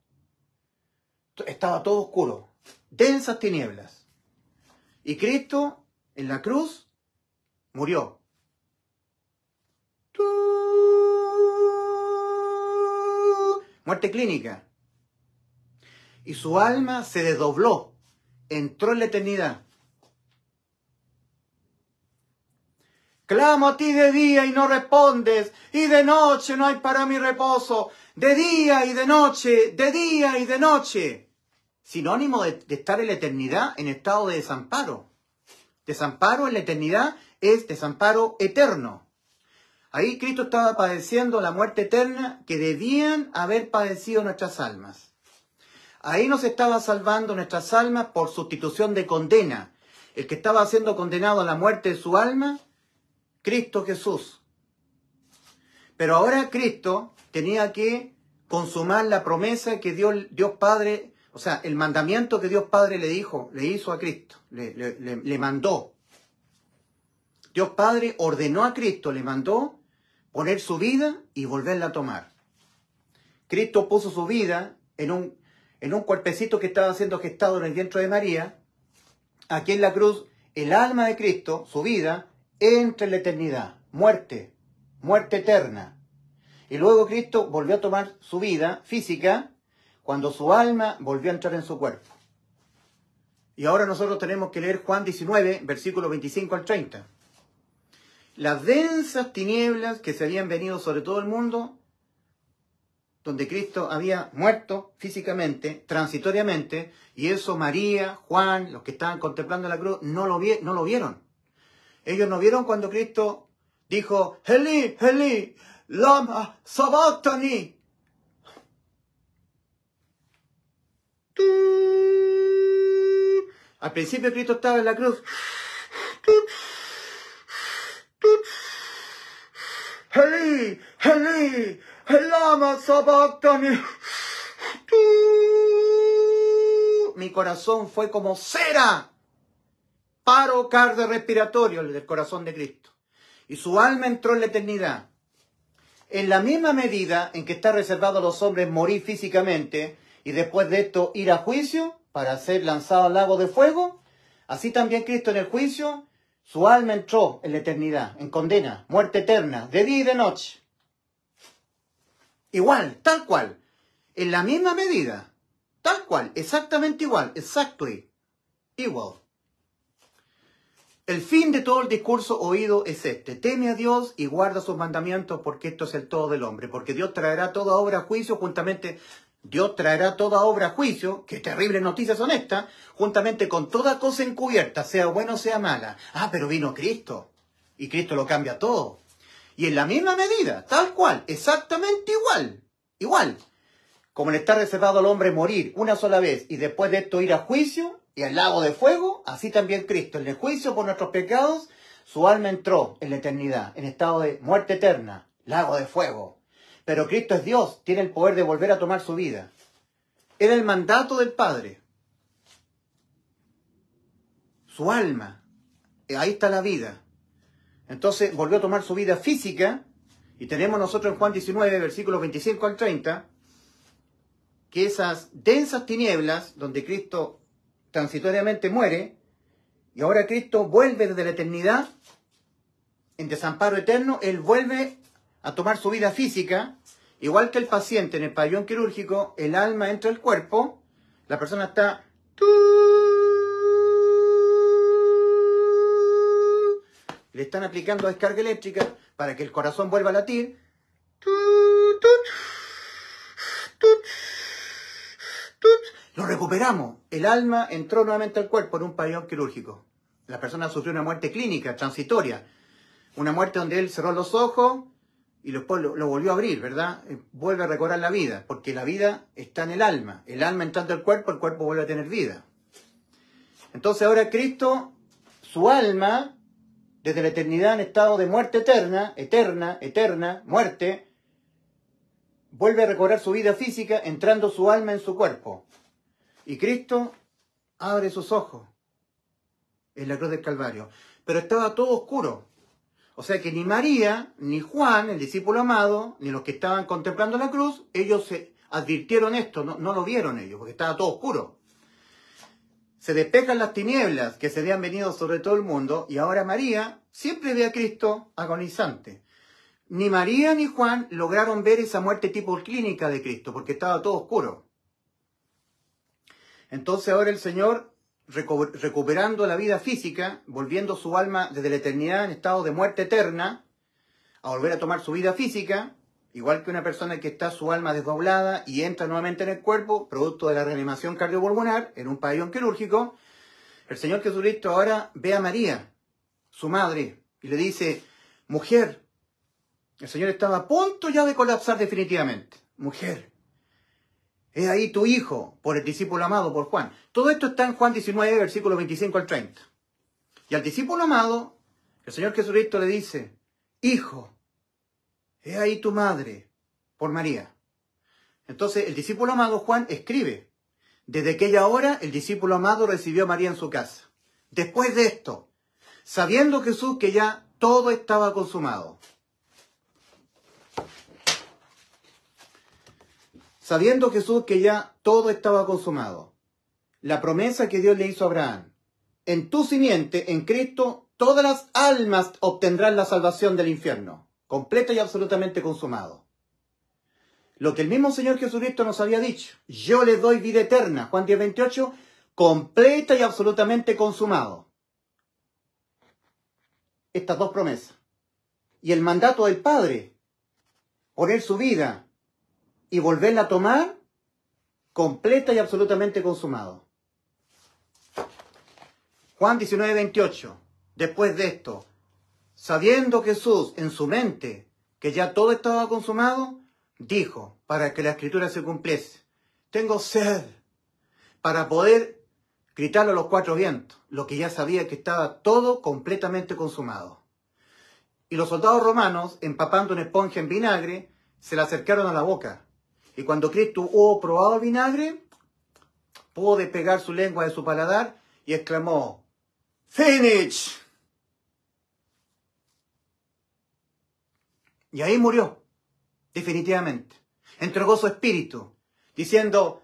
Estaba todo oscuro, densas tinieblas. Y Cristo, en la cruz, murió. muerte clínica. Y su alma se desdobló, entró en la eternidad. Clamo a ti de día y no respondes, y de noche no hay para mi reposo, de día y de noche, de día y de noche. Sinónimo de, estar en la eternidad en estado de desamparo. Desamparo en la eternidad es desamparo eterno. Ahí Cristo estaba padeciendo la muerte eterna que debían haber padecido nuestras almas. Ahí nos estaba salvando nuestras almas por sustitución de condena. El que estaba siendo condenado a la muerte de su alma, Cristo Jesús. Pero ahora Cristo tenía que consumar la promesa que Dios, Dios Padre, o sea, el mandamiento que Dios Padre le dijo, le hizo a Cristo, le, mandó. Dios Padre ordenó a Cristo, le mandó poner su vida y volverla a tomar. Cristo puso su vida en un, en un cuerpecito que estaba siendo gestado en el vientre de María. Aquí en la cruz, el alma de Cristo, su vida, entra en la eternidad, muerte, muerte eterna. Y luego Cristo volvió a tomar su vida física cuando su alma volvió a entrar en su cuerpo. Y ahora nosotros tenemos que leer Juan 19, versículo 25 al 30 las densas tinieblas que se habían venido sobre todo el mundo, donde Cristo había muerto físicamente, transitoriamente, y eso María, Juan, los que estaban contemplando la cruz, no lo, no lo vieron. Ellos no vieron cuando Cristo dijo, Heli, Heli, Lama, Sabatani. Al principio Cristo estaba en la cruz. Heli, Heli, Lama, Sabatani. Mi corazón fue como cera Paro respiratorio del corazón de Cristo. Y su alma entró en la eternidad. En la misma medida en que está reservado a los hombres morir físicamente y después de esto ir a juicio para ser lanzado al lago de fuego, así también Cristo en el juicio su alma entró en la eternidad, en condena, muerte eterna, de día y de noche. Igual, tal cual, en la misma medida, tal cual, exactamente igual, exactly, igual. El fin de todo el discurso oído es este. Teme a Dios y guarda sus mandamientos porque esto es el todo del hombre. Porque Dios traerá toda obra a juicio juntamente Dios traerá toda obra a juicio, qué terribles noticias son estas, juntamente con toda cosa encubierta, sea buena o sea mala. Ah, pero vino Cristo. Y Cristo lo cambia todo. Y en la misma medida, tal cual, exactamente igual, igual. Como le está reservado al hombre morir una sola vez y después de esto ir a juicio y al lago de fuego, así también Cristo, en el juicio por nuestros pecados, su alma entró en la eternidad, en estado de muerte eterna, lago de fuego. Pero Cristo es Dios, tiene el poder de volver a tomar su vida. Era el mandato del Padre. Su alma. Eh, ahí está la vida. Entonces volvió a tomar su vida física. Y tenemos nosotros en Juan 19, versículos 25 al 30, que esas densas tinieblas donde Cristo transitoriamente muere, y ahora Cristo vuelve desde la eternidad, en desamparo eterno, Él vuelve a tomar su vida física, igual que el paciente en el pabellón quirúrgico, el alma entra al cuerpo, la persona está... Le están aplicando descarga eléctrica para que el corazón vuelva a latir. Lo recuperamos. El alma entró nuevamente al cuerpo en un pabellón quirúrgico. La persona sufrió una muerte clínica, transitoria. Una muerte donde él cerró los ojos, y después lo, volvió a abrir, ¿verdad? Eh, vuelve a recobrar la vida, porque la vida está en el alma. El alma entrando al cuerpo, el cuerpo vuelve a tener vida. Entonces ahora Cristo, su alma, desde la eternidad en estado de muerte eterna, eterna, eterna, muerte, vuelve a recobrar su vida física entrando su alma en su cuerpo. Y Cristo abre sus ojos en la cruz del Calvario. Pero estaba todo oscuro. O sea que ni María, ni Juan, el discípulo amado, ni los que estaban contemplando la cruz, ellos se advirtieron esto, no, lo vieron ellos, porque estaba todo oscuro. Se despejan las tinieblas que se habían venido sobre todo el mundo y ahora María siempre ve a Cristo agonizante. Ni María ni Juan lograron ver esa muerte tipo clínica de Cristo porque estaba todo oscuro. Entonces ahora el Señor recuperando la vida física, volviendo su alma desde la eternidad en estado de muerte eterna, a volver a tomar su vida física, igual que una persona que está su alma desdoblada y entra nuevamente en el cuerpo, producto de la reanimación cardiopulmonar en un pabellón quirúrgico, el Señor Jesucristo ahora ve a María, su madre, y le dice, mujer, el Señor estaba a punto ya de colapsar definitivamente, mujer, es ahí tu hijo, por el discípulo amado, por Juan. Todo esto está en Juan 19, versículo 25 al 30. Y al discípulo amado, el Señor Jesucristo le dice, Hijo, he ahí tu madre, por María. Entonces el discípulo amado Juan escribe, desde aquella hora el discípulo amado recibió a María en su casa. Después de esto, sabiendo Jesús que ya todo estaba consumado, sabiendo Jesús que ya todo estaba consumado. La promesa que Dios le hizo a Abraham, en tu simiente, en Cristo, todas las almas obtendrán la salvación del infierno, completa y absolutamente consumado. Lo que el mismo Señor Jesucristo nos había dicho, yo le doy vida eterna, Juan 10, 28, completa y absolutamente consumado. Estas dos promesas. Y el mandato del Padre, poner su vida y volverla a tomar completa y absolutamente consumado. Juan 19, 28. Después de esto, sabiendo Jesús en su mente que ya todo estaba consumado, dijo, para que la escritura se cumpliese, tengo sed para poder gritarlo a los cuatro vientos, lo que ya sabía que estaba todo completamente consumado. Y los soldados romanos, empapando una esponja en vinagre, se la acercaron a la boca. Y cuando Cristo hubo probado vinagre, pudo despegar su lengua de su paladar y exclamó, Finish. Y ahí murió, definitivamente. Entregó su espíritu, diciendo,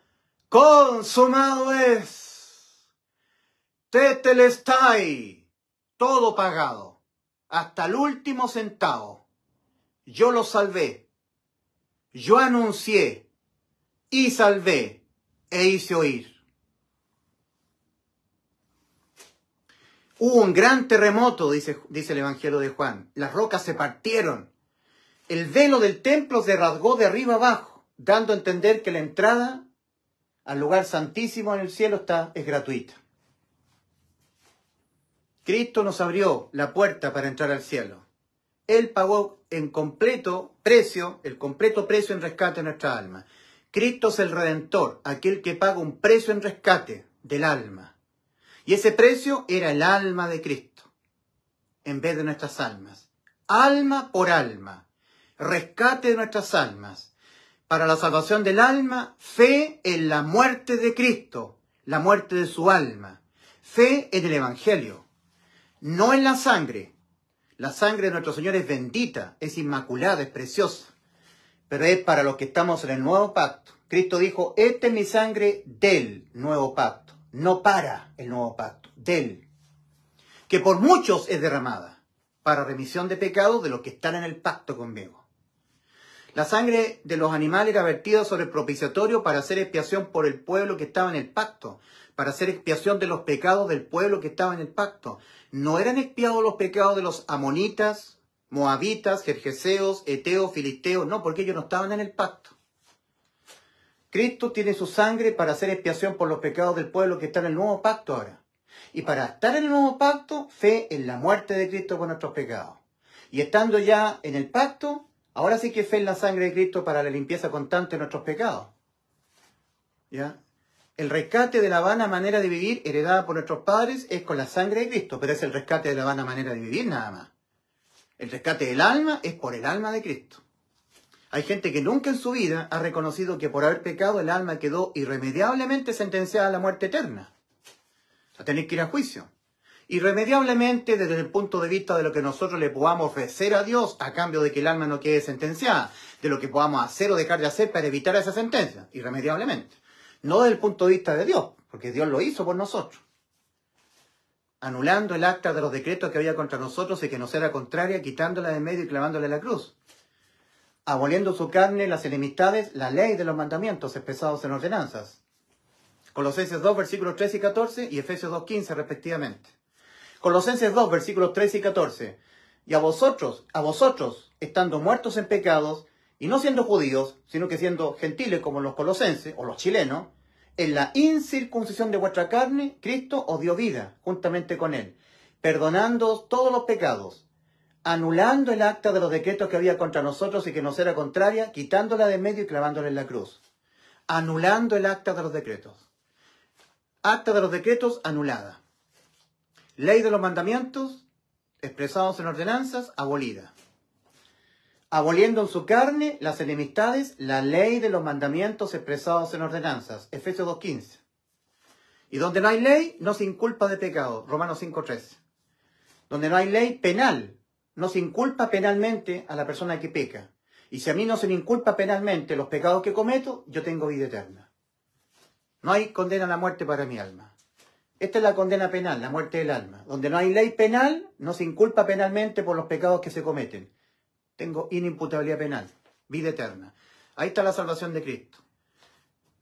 consumado es, tetelestai, todo pagado, hasta el último centavo. Yo lo salvé, yo anuncié y salvé e hice oír. Hubo un gran terremoto, dice, dice el Evangelio de Juan. Las rocas se partieron. El velo del templo se rasgó de arriba abajo, dando a entender que la entrada al lugar santísimo en el cielo está, es gratuita. Cristo nos abrió la puerta para entrar al cielo. Él pagó en completo precio, el completo precio en rescate de nuestra alma. Cristo es el redentor, aquel que paga un precio en rescate del alma. Y ese precio era el alma de Cristo, en vez de nuestras almas. Alma por alma. Rescate de nuestras almas. Para la salvación del alma, fe en la muerte de Cristo, la muerte de su alma. Fe en el Evangelio. No en la sangre. La sangre de nuestro Señor es bendita, es inmaculada, es preciosa. Pero es para los que estamos en el nuevo pacto. Cristo dijo, esta es mi sangre del nuevo pacto no para el nuevo pacto, de él, que por muchos es derramada para remisión de pecados de los que están en el pacto conmigo. La sangre de los animales era vertida sobre el propiciatorio para hacer expiación por el pueblo que estaba en el pacto, para hacer expiación de los pecados del pueblo que estaba en el pacto. No eran expiados los pecados de los amonitas, moabitas, jerjeseos, eteos, filisteos, no, porque ellos no estaban en el pacto. Cristo tiene su sangre para hacer expiación por los pecados del pueblo que está en el nuevo pacto ahora. Y para estar en el nuevo pacto, fe en la muerte de Cristo por nuestros pecados. Y estando ya en el pacto, ahora sí que fe en la sangre de Cristo para la limpieza constante de nuestros pecados. ¿Ya? El rescate de la vana manera de vivir heredada por nuestros padres es con la sangre de Cristo, pero es el rescate de la vana manera de vivir nada más. El rescate del alma es por el alma de Cristo. Hay gente que nunca en su vida ha reconocido que por haber pecado el alma quedó irremediablemente sentenciada a la muerte eterna. Sea, tenéis que ir a juicio. Irremediablemente desde el punto de vista de lo que nosotros le podamos ofrecer a Dios a cambio de que el alma no quede sentenciada, de lo que podamos hacer o dejar de hacer para evitar esa sentencia, irremediablemente. No desde el punto de vista de Dios, porque Dios lo hizo por nosotros. Anulando el acta de los decretos que había contra nosotros y que nos era contraria, quitándola de medio y clavándole la cruz aboliendo su carne las enemistades, la ley de los mandamientos expresados en ordenanzas. Colosenses 2, versículos 13 y 14 y Efesios 2, 15 respectivamente. Colosenses 2, versículos 13 y 14. Y a vosotros, a vosotros, estando muertos en pecados, y no siendo judíos, sino que siendo gentiles como los colosenses o los chilenos, en la incircuncisión de vuestra carne, Cristo os dio vida juntamente con él, perdonando todos los pecados anulando el acta de los decretos que había contra nosotros y que nos era contraria, quitándola de medio y clavándola en la cruz. Anulando el acta de los decretos. Acta de los decretos anulada. Ley de los mandamientos expresados en ordenanzas abolida. Aboliendo en su carne las enemistades, la ley de los mandamientos expresados en ordenanzas. Efesios 2.15. Y donde no hay ley, no se inculpa de pecado. Romanos 5.13. Donde no hay ley penal, no se inculpa penalmente a la persona que peca. Y si a mí no se me inculpa penalmente los pecados que cometo, yo tengo vida eterna. No hay condena a la muerte para mi alma. Esta es la condena penal, la muerte del alma. Donde no hay ley penal, no se inculpa penalmente por los pecados que se cometen. Tengo inimputabilidad penal, vida eterna. Ahí está la salvación de Cristo.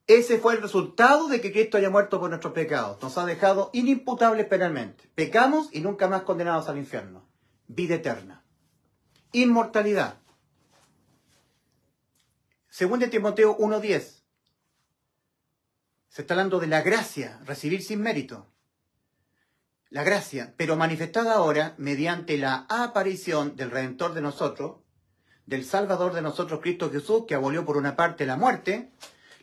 Ese fue el resultado de que Cristo haya muerto por nuestros pecados. Nos ha dejado inimputables penalmente. Pecamos y nunca más condenados al infierno vida eterna. Inmortalidad. Según de Timoteo 1.10, se está hablando de la gracia, recibir sin mérito. La gracia, pero manifestada ahora mediante la aparición del Redentor de nosotros, del Salvador de nosotros, Cristo Jesús, que abolió por una parte la muerte,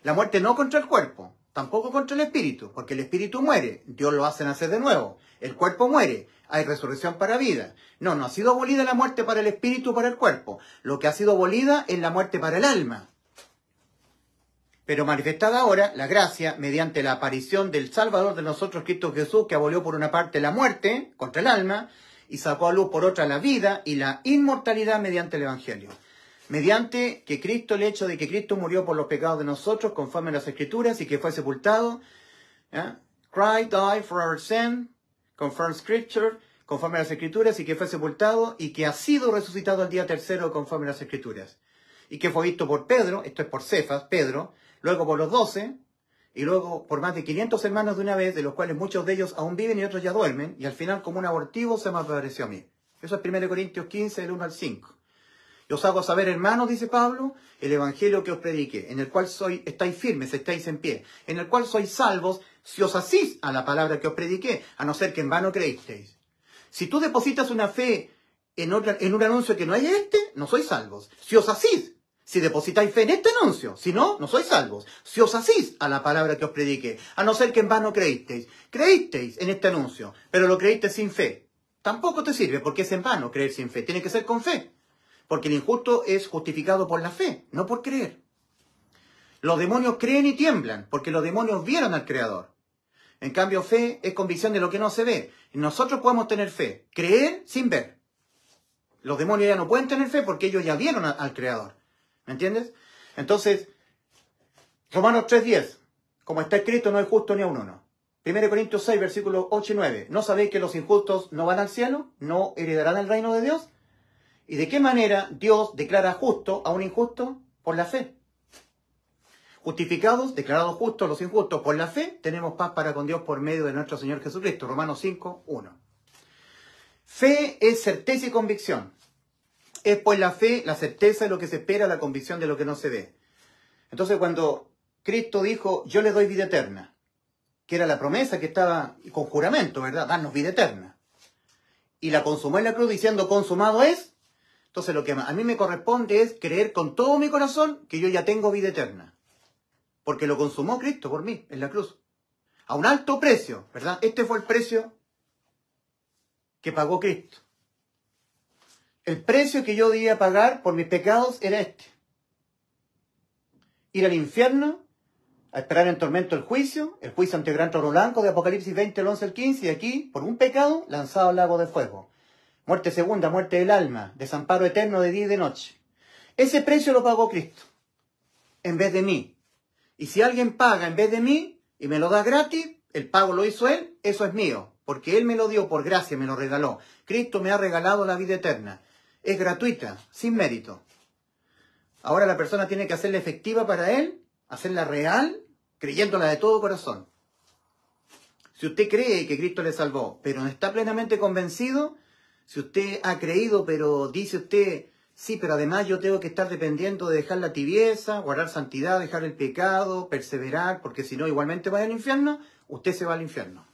la muerte no contra el cuerpo, tampoco contra el espíritu, porque el espíritu muere, Dios lo hace nacer de nuevo, el cuerpo muere, hay resurrección para vida. No, no ha sido abolida la muerte para el espíritu para el cuerpo, lo que ha sido abolida es la muerte para el alma. Pero manifestada ahora la gracia mediante la aparición del Salvador de nosotros, Cristo Jesús, que abolió por una parte la muerte contra el alma y sacó a luz por otra la vida y la inmortalidad mediante el Evangelio mediante que Cristo, el hecho de que Cristo murió por los pecados de nosotros, conforme a las Escrituras, y que fue sepultado. Christ died for our sin, conforme Scripture, conforme a las Escrituras, y que fue sepultado, y que ha sido resucitado al día tercero, conforme a las Escrituras. Y que fue visto por Pedro, esto es por Cefas, Pedro, luego por los doce, y luego por más de 500 hermanos de una vez, de los cuales muchos de ellos aún viven y otros ya duermen, y al final como un abortivo se me apareció a mí. Eso es 1 Corintios 15, del 1 al 5. Yo os hago saber, hermanos, dice Pablo, el evangelio que os prediqué, en el cual soy, estáis firmes, estáis en pie, en el cual sois salvos, si os asís a la palabra que os prediqué, a no ser que en vano creísteis. Si tú depositas una fe en, en un anuncio que no hay este, no sois salvos. Si os asís, si depositáis fe en este anuncio, si no, no sois salvos. Si os asís a la palabra que os prediqué, a no ser que en vano creísteis. Creísteis en este anuncio, pero lo creísteis sin fe. Tampoco te sirve porque es en vano creer sin fe. Tiene que ser con fe. Porque el injusto es justificado por la fe, no por creer. Los demonios creen y tiemblan, porque los demonios vieron al Creador. En cambio, fe es convicción de lo que no se ve. Nosotros podemos tener fe, creer sin ver. Los demonios ya no pueden tener fe porque ellos ya vieron al Creador. ¿Me entiendes? Entonces, Romanos 3.10, como está escrito, no hay justo ni a uno. 1 Corintios 6, versículos 8 y 9. ¿No sabéis que los injustos no van al cielo? ¿No heredarán el reino de Dios? ¿Y de qué manera Dios declara justo a un injusto? Por la fe. Justificados, declarados justos los injustos por la fe, tenemos paz para con Dios por medio de nuestro Señor Jesucristo. Romanos 5, 1. Fe es certeza y convicción. Es pues la fe, la certeza de lo que se espera, la convicción de lo que no se ve. Entonces cuando Cristo dijo, yo le doy vida eterna, que era la promesa que estaba con juramento, ¿verdad? Darnos vida eterna. Y la consumó en la cruz diciendo, consumado es, entonces lo que a mí me corresponde es creer con todo mi corazón que yo ya tengo vida eterna. Porque lo consumó Cristo por mí en la cruz. A un alto precio, ¿verdad? Este fue el precio que pagó Cristo. El precio que yo debía pagar por mis pecados era este. Ir al infierno, a esperar en tormento el juicio, el juicio ante el gran toro blanco de Apocalipsis 20, el 11, el 15, y aquí, por un pecado, lanzado al lago de fuego. Muerte segunda, muerte del alma, desamparo eterno de día y de noche. Ese precio lo pagó Cristo, en vez de mí. Y si alguien paga en vez de mí y me lo da gratis, el pago lo hizo Él, eso es mío, porque Él me lo dio por gracia, me lo regaló. Cristo me ha regalado la vida eterna. Es gratuita, sin mérito. Ahora la persona tiene que hacerla efectiva para Él, hacerla real, creyéndola de todo corazón. Si usted cree que Cristo le salvó, pero no está plenamente convencido, si usted ha creído, pero dice usted, sí, pero además yo tengo que estar dependiendo de dejar la tibieza, guardar santidad, dejar el pecado, perseverar, porque si no igualmente va al infierno, usted se va al infierno.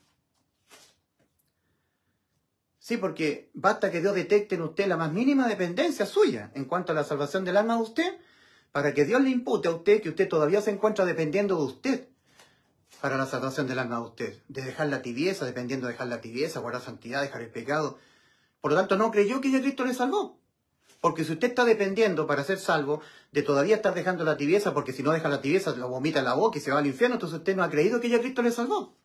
Sí, porque basta que Dios detecte en usted la más mínima dependencia suya en cuanto a la salvación del alma de usted, para que Dios le impute a usted que usted todavía se encuentra dependiendo de usted para la salvación del alma de usted, de dejar la tibieza, dependiendo de dejar la tibieza, guardar santidad, dejar el pecado. Por lo tanto, no creyó que ya Cristo le salvó. Porque si usted está dependiendo para ser salvo de todavía estar dejando la tibieza, porque si no deja la tibieza lo vomita la boca y se va al infierno, entonces usted no ha creído que ya Cristo le salvó.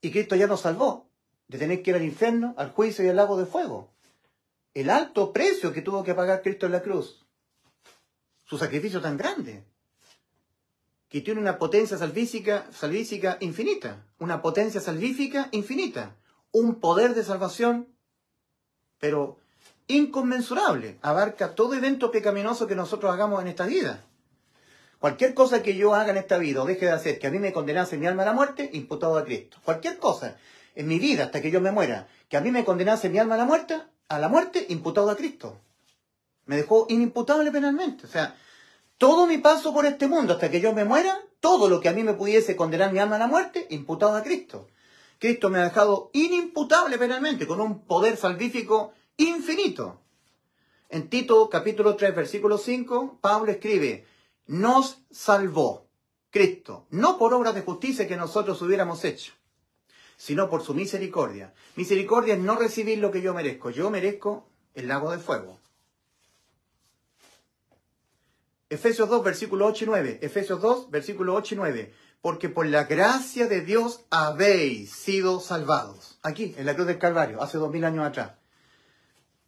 Y Cristo ya nos salvó de tener que ir al infierno, al juicio y al lago de fuego. El alto precio que tuvo que pagar Cristo en la cruz. Su sacrificio tan grande. Que tiene una potencia salvífica, salvífica infinita. Una potencia salvífica infinita. Un poder de salvación pero inconmensurable. Abarca todo evento pecaminoso que nosotros hagamos en esta vida. Cualquier cosa que yo haga en esta vida o deje de hacer que a mí me condenase mi alma a la muerte, imputado a Cristo. Cualquier cosa en mi vida hasta que yo me muera, que a mí me condenase mi alma a la muerte, a la muerte, imputado a Cristo. Me dejó inimputable penalmente. O sea, todo mi paso por este mundo hasta que yo me muera, todo lo que a mí me pudiese condenar mi alma a la muerte, imputado a Cristo. Cristo me ha dejado inimputable penalmente, con un poder salvífico infinito. En Tito capítulo 3, versículo 5, Pablo escribe, nos salvó. Cristo, no por obras de justicia que nosotros hubiéramos hecho, sino por su misericordia. Misericordia es no recibir lo que yo merezco. Yo merezco el lago de fuego. Efesios 2, versículo 8 y 9. Efesios 2, versículo 8 y 9. Porque por la gracia de Dios habéis sido salvados. Aquí, en la cruz del Calvario, hace dos mil años atrás.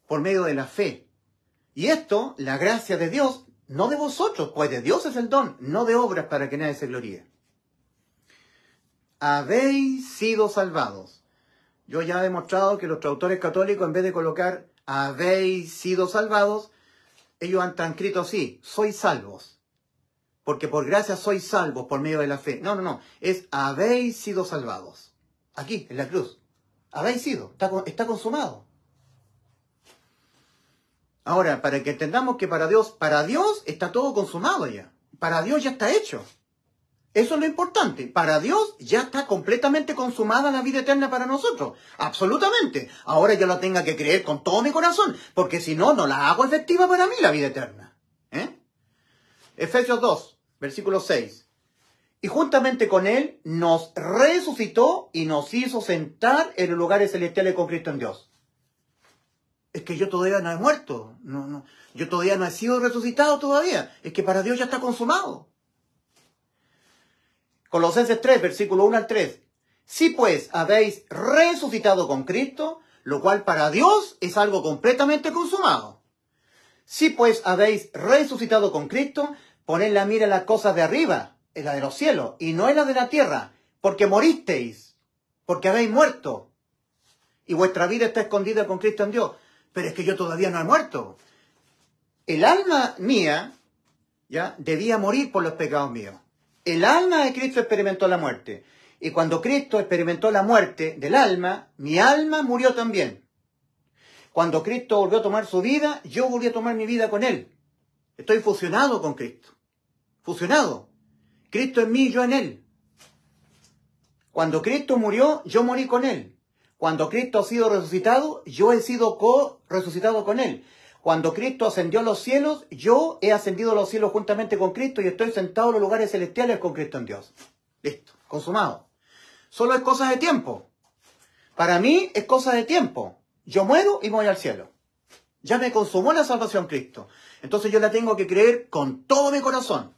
Por medio de la fe. Y esto, la gracia de Dios, no de vosotros, pues de Dios es el don, no de obras para que nadie se gloríe. Habéis sido salvados. Yo ya he demostrado que los traductores católicos, en vez de colocar habéis sido salvados, ellos han transcrito así, sois salvos. Porque por gracia sois salvos por medio de la fe. No, no, no. Es habéis sido salvados. Aquí, en la cruz. Habéis sido. Está, está consumado. Ahora, para que entendamos que para Dios, para Dios está todo consumado ya. Para Dios ya está hecho. Eso es lo importante. Para Dios ya está completamente consumada la vida eterna para nosotros. Absolutamente. Ahora yo la tenga que creer con todo mi corazón, porque si no, no la hago efectiva para mí la vida eterna. ¿Eh? Efesios 2, versículo 6. Y juntamente con Él nos resucitó y nos hizo sentar en los lugares celestiales con Cristo en Dios es que yo todavía no he muerto, no, no, yo todavía no he sido resucitado todavía, es que para Dios ya está consumado. Colosenses 3, versículo 1 al 3. Si pues habéis resucitado con Cristo, lo cual para Dios es algo completamente consumado. Si pues habéis resucitado con Cristo, poned la mira en las cosas de arriba, en la de los cielos, y no en la de la tierra, porque moristeis, porque habéis muerto, y vuestra vida está escondida con Cristo en Dios pero es que yo todavía no he muerto. El alma mía, ya, debía morir por los pecados míos. El alma de Cristo experimentó la muerte. Y cuando Cristo experimentó la muerte del alma, mi alma murió también. Cuando Cristo volvió a tomar su vida, yo volví a tomar mi vida con Él. Estoy fusionado con Cristo. Fusionado. Cristo en mí, yo en Él. Cuando Cristo murió, yo morí con Él. Cuando Cristo ha sido resucitado, yo he sido co-resucitado con Él. Cuando Cristo ascendió a los cielos, yo he ascendido a los cielos juntamente con Cristo y estoy sentado en los lugares celestiales con Cristo en Dios. Listo, consumado. Solo es cosa de tiempo. Para mí es cosa de tiempo. Yo muero y voy al cielo. Ya me consumó la salvación Cristo. Entonces yo la tengo que creer con todo mi corazón.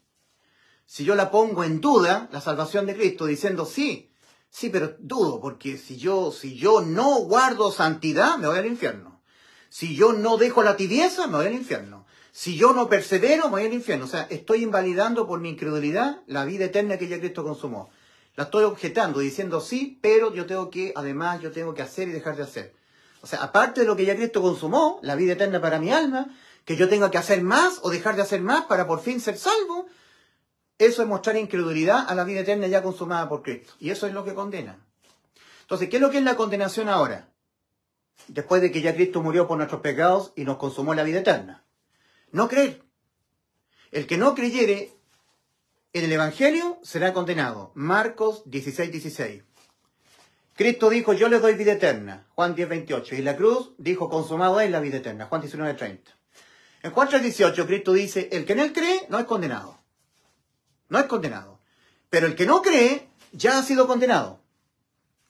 Si yo la pongo en duda, la salvación de Cristo, diciendo sí, Sí, pero dudo, porque si yo, si yo no guardo santidad, me voy al infierno. Si yo no dejo la tibieza, me voy al infierno. Si yo no persevero, me voy al infierno. O sea, estoy invalidando por mi incredulidad la vida eterna que ya Cristo consumó. La estoy objetando, diciendo sí, pero yo tengo que, además, yo tengo que hacer y dejar de hacer. O sea, aparte de lo que ya Cristo consumó, la vida eterna para mi alma, que yo tenga que hacer más o dejar de hacer más para por fin ser salvo, eso es mostrar incredulidad a la vida eterna ya consumada por Cristo. Y eso es lo que condena. Entonces, ¿qué es lo que es la condenación ahora? Después de que ya Cristo murió por nuestros pecados y nos consumó la vida eterna. No creer. El que no creyere en el Evangelio será condenado. Marcos 16, 16. Cristo dijo, yo le doy vida eterna. Juan 10, 28. Y la cruz dijo, consumado es la vida eterna. Juan 19, 30. En Juan 3, 18, Cristo dice, el que en él cree no es condenado no es condenado. Pero el que no cree ya ha sido condenado.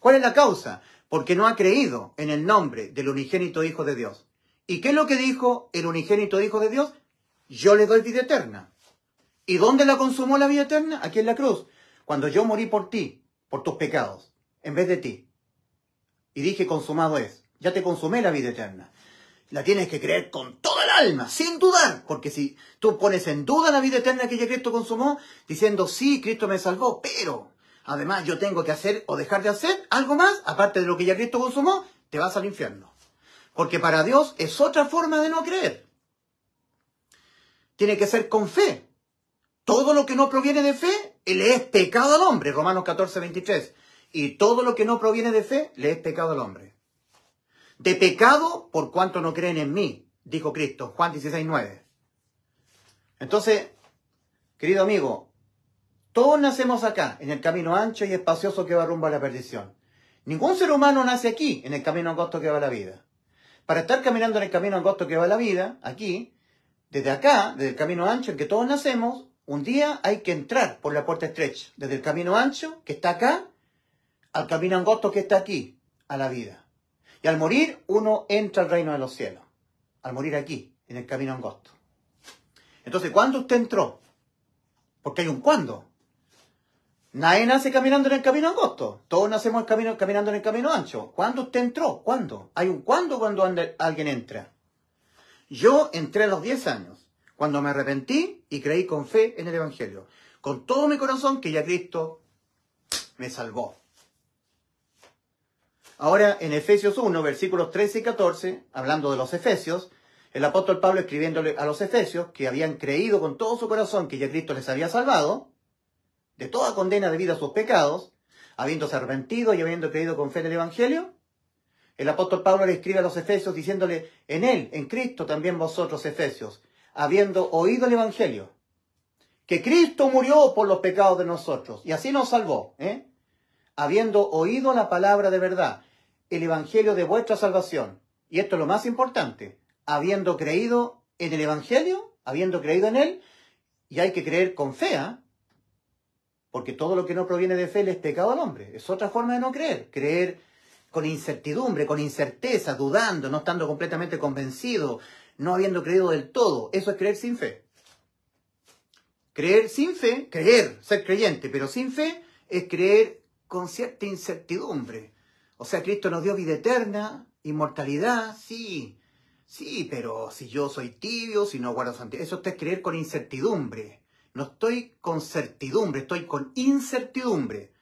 ¿Cuál es la causa? Porque no ha creído en el nombre del unigénito Hijo de Dios. ¿Y qué es lo que dijo el unigénito Hijo de Dios? Yo le doy vida eterna. ¿Y dónde la consumó la vida eterna? Aquí en la cruz. Cuando yo morí por ti, por tus pecados, en vez de ti. Y dije, consumado es. Ya te consumé la vida eterna la tienes que creer con toda el alma, sin dudar, porque si tú pones en duda la vida eterna que ya Cristo consumó, diciendo, sí, Cristo me salvó, pero además yo tengo que hacer o dejar de hacer algo más, aparte de lo que ya Cristo consumó, te vas al infierno. Porque para Dios es otra forma de no creer. Tiene que ser con fe. Todo lo que no proviene de fe le es pecado al hombre, Romanos 14, 23. Y todo lo que no proviene de fe le es pecado al hombre de pecado por cuanto no creen en mí, dijo Cristo, Juan 16, 9. Entonces, querido amigo, todos nacemos acá, en el camino ancho y espacioso que va rumbo a la perdición. Ningún ser humano nace aquí, en el camino angosto que va a la vida. Para estar caminando en el camino angosto que va a la vida, aquí, desde acá, desde el camino ancho en que todos nacemos, Un día hay que entrar por la puerta estrecha, desde el camino ancho, que está acá, al camino angosto que está aquí, a la vida. Y al morir, uno entra al reino de los cielos. Al morir aquí, en el camino angosto. Entonces, ¿cuándo usted entró? Porque hay un cuándo. Nadie nace caminando en el camino angosto. Todos nacemos caminando en el camino ancho. ¿Cuándo usted entró? ¿Cuándo? Hay un cuándo cuando alguien entra. Yo entré a los 10 años, cuando me arrepentí y creí con fe en el Evangelio. Con todo mi corazón que ya Cristo me salvó. Ahora, en Efesios 1, versículos 13 y 14, hablando de los Efesios, el apóstol Pablo escribiéndole a los Efesios que habían creído con todo su corazón que ya Cristo les había salvado, de toda condena debido a sus pecados, habiéndose arrepentido y habiendo creído con fe en el Evangelio, el apóstol Pablo le escribe a los Efesios diciéndole, en él, en Cristo también vosotros, Efesios, habiendo oído el Evangelio, que Cristo murió por los pecados de nosotros y así nos salvó, ¿eh? habiendo oído la palabra de verdad, el Evangelio de vuestra salvación. Y esto es lo más importante, habiendo creído en el Evangelio, habiendo creído en él, y hay que creer con fe, ¿eh? Porque todo lo que no proviene de fe le es pecado al hombre. Es otra forma de no creer. Creer con incertidumbre, con incerteza, dudando, no estando completamente convencido, no habiendo creído del todo. Eso es creer sin fe. Creer sin fe, creer, ser creyente, pero sin fe, es creer con cierta incertidumbre. O sea, Cristo nos dio vida eterna, inmortalidad, sí, sí, pero si yo soy tibio, si no guardo santidad, eso es creer con incertidumbre. No estoy con certidumbre, estoy con incertidumbre.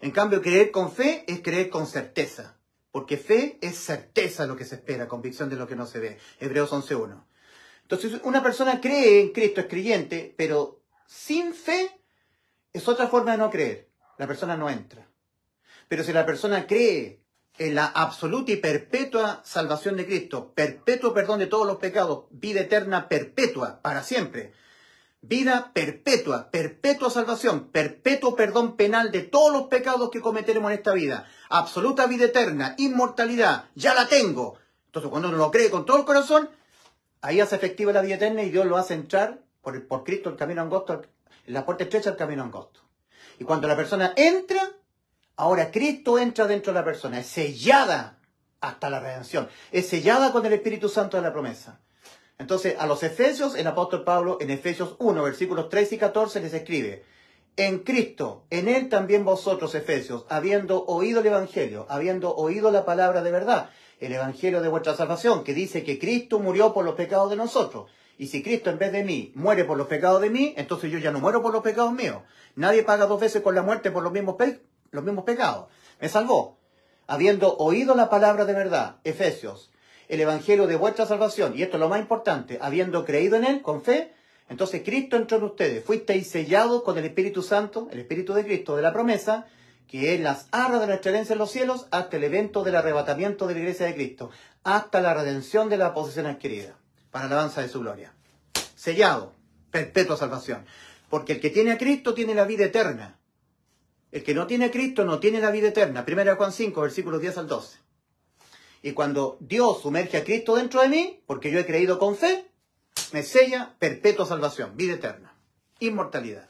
En cambio, creer con fe es creer con certeza. Porque fe es certeza lo que se espera, convicción de lo que no se ve. Hebreos 11.1. Entonces, una persona cree en Cristo, es creyente, pero sin fe es otra forma de no creer. La persona no entra. Pero si la persona cree en la absoluta y perpetua salvación de Cristo, perpetuo perdón de todos los pecados, vida eterna perpetua, para siempre, vida perpetua, perpetua salvación, perpetuo perdón penal de todos los pecados que cometeremos en esta vida, absoluta vida eterna, inmortalidad, ya la tengo. Entonces cuando uno lo cree con todo el corazón, ahí hace efectiva la vida eterna y Dios lo hace entrar por, por Cristo el camino angosto, la puerta estrecha el camino angosto. Y cuando la persona entra, ahora Cristo entra dentro de la persona, es sellada hasta la redención, es sellada con el Espíritu Santo de la promesa. Entonces, a los Efesios, el apóstol Pablo, en Efesios 1, versículos 3 y 14, les escribe, en Cristo, en Él también vosotros, Efesios, habiendo oído el Evangelio, habiendo oído la palabra de verdad, el Evangelio de vuestra salvación, que dice que Cristo murió por los pecados de nosotros. Y si Cristo en vez de mí muere por los pecados de mí, entonces yo ya no muero por los pecados míos. Nadie paga dos veces con la muerte por los mismos, los mismos pecados. Me salvó. Habiendo oído la palabra de verdad, Efesios, el Evangelio de vuestra salvación, y esto es lo más importante, habiendo creído en Él con fe, entonces Cristo entró en ustedes, fuisteis sellados con el Espíritu Santo, el Espíritu de Cristo de la promesa, que es las arras de nuestra herencia en los cielos, hasta el evento del arrebatamiento de la iglesia de Cristo, hasta la redención de la posesión adquirida, para alabanza de su gloria. Sellado, perpetua salvación. Porque el que tiene a Cristo tiene la vida eterna. El que no tiene a Cristo no tiene la vida eterna. Primera Juan 5, versículos 10 al 12. Y cuando Dios sumerge a Cristo dentro de mí, porque yo he creído con fe, me sella perpetua salvación, vida eterna, inmortalidad.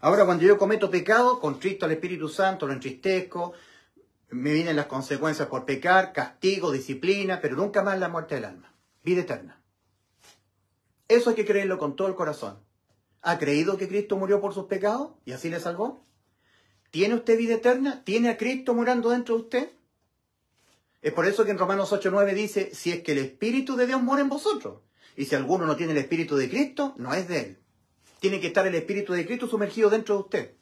Ahora, cuando yo cometo pecado, contristo al Espíritu Santo, lo entristezco, me vienen las consecuencias por pecar, castigo, disciplina, pero nunca más la muerte del alma, vida eterna. Eso hay que creerlo con todo el corazón. ¿Ha creído que Cristo murió por sus pecados y así le salvó? ¿Tiene usted vida eterna? ¿Tiene a Cristo morando dentro de usted? Es por eso que en Romanos 8.9 dice, si es que el Espíritu de Dios mora en vosotros. Y si alguno no tiene el Espíritu de Cristo, no es de él. Tiene que estar el Espíritu de Cristo sumergido dentro de usted.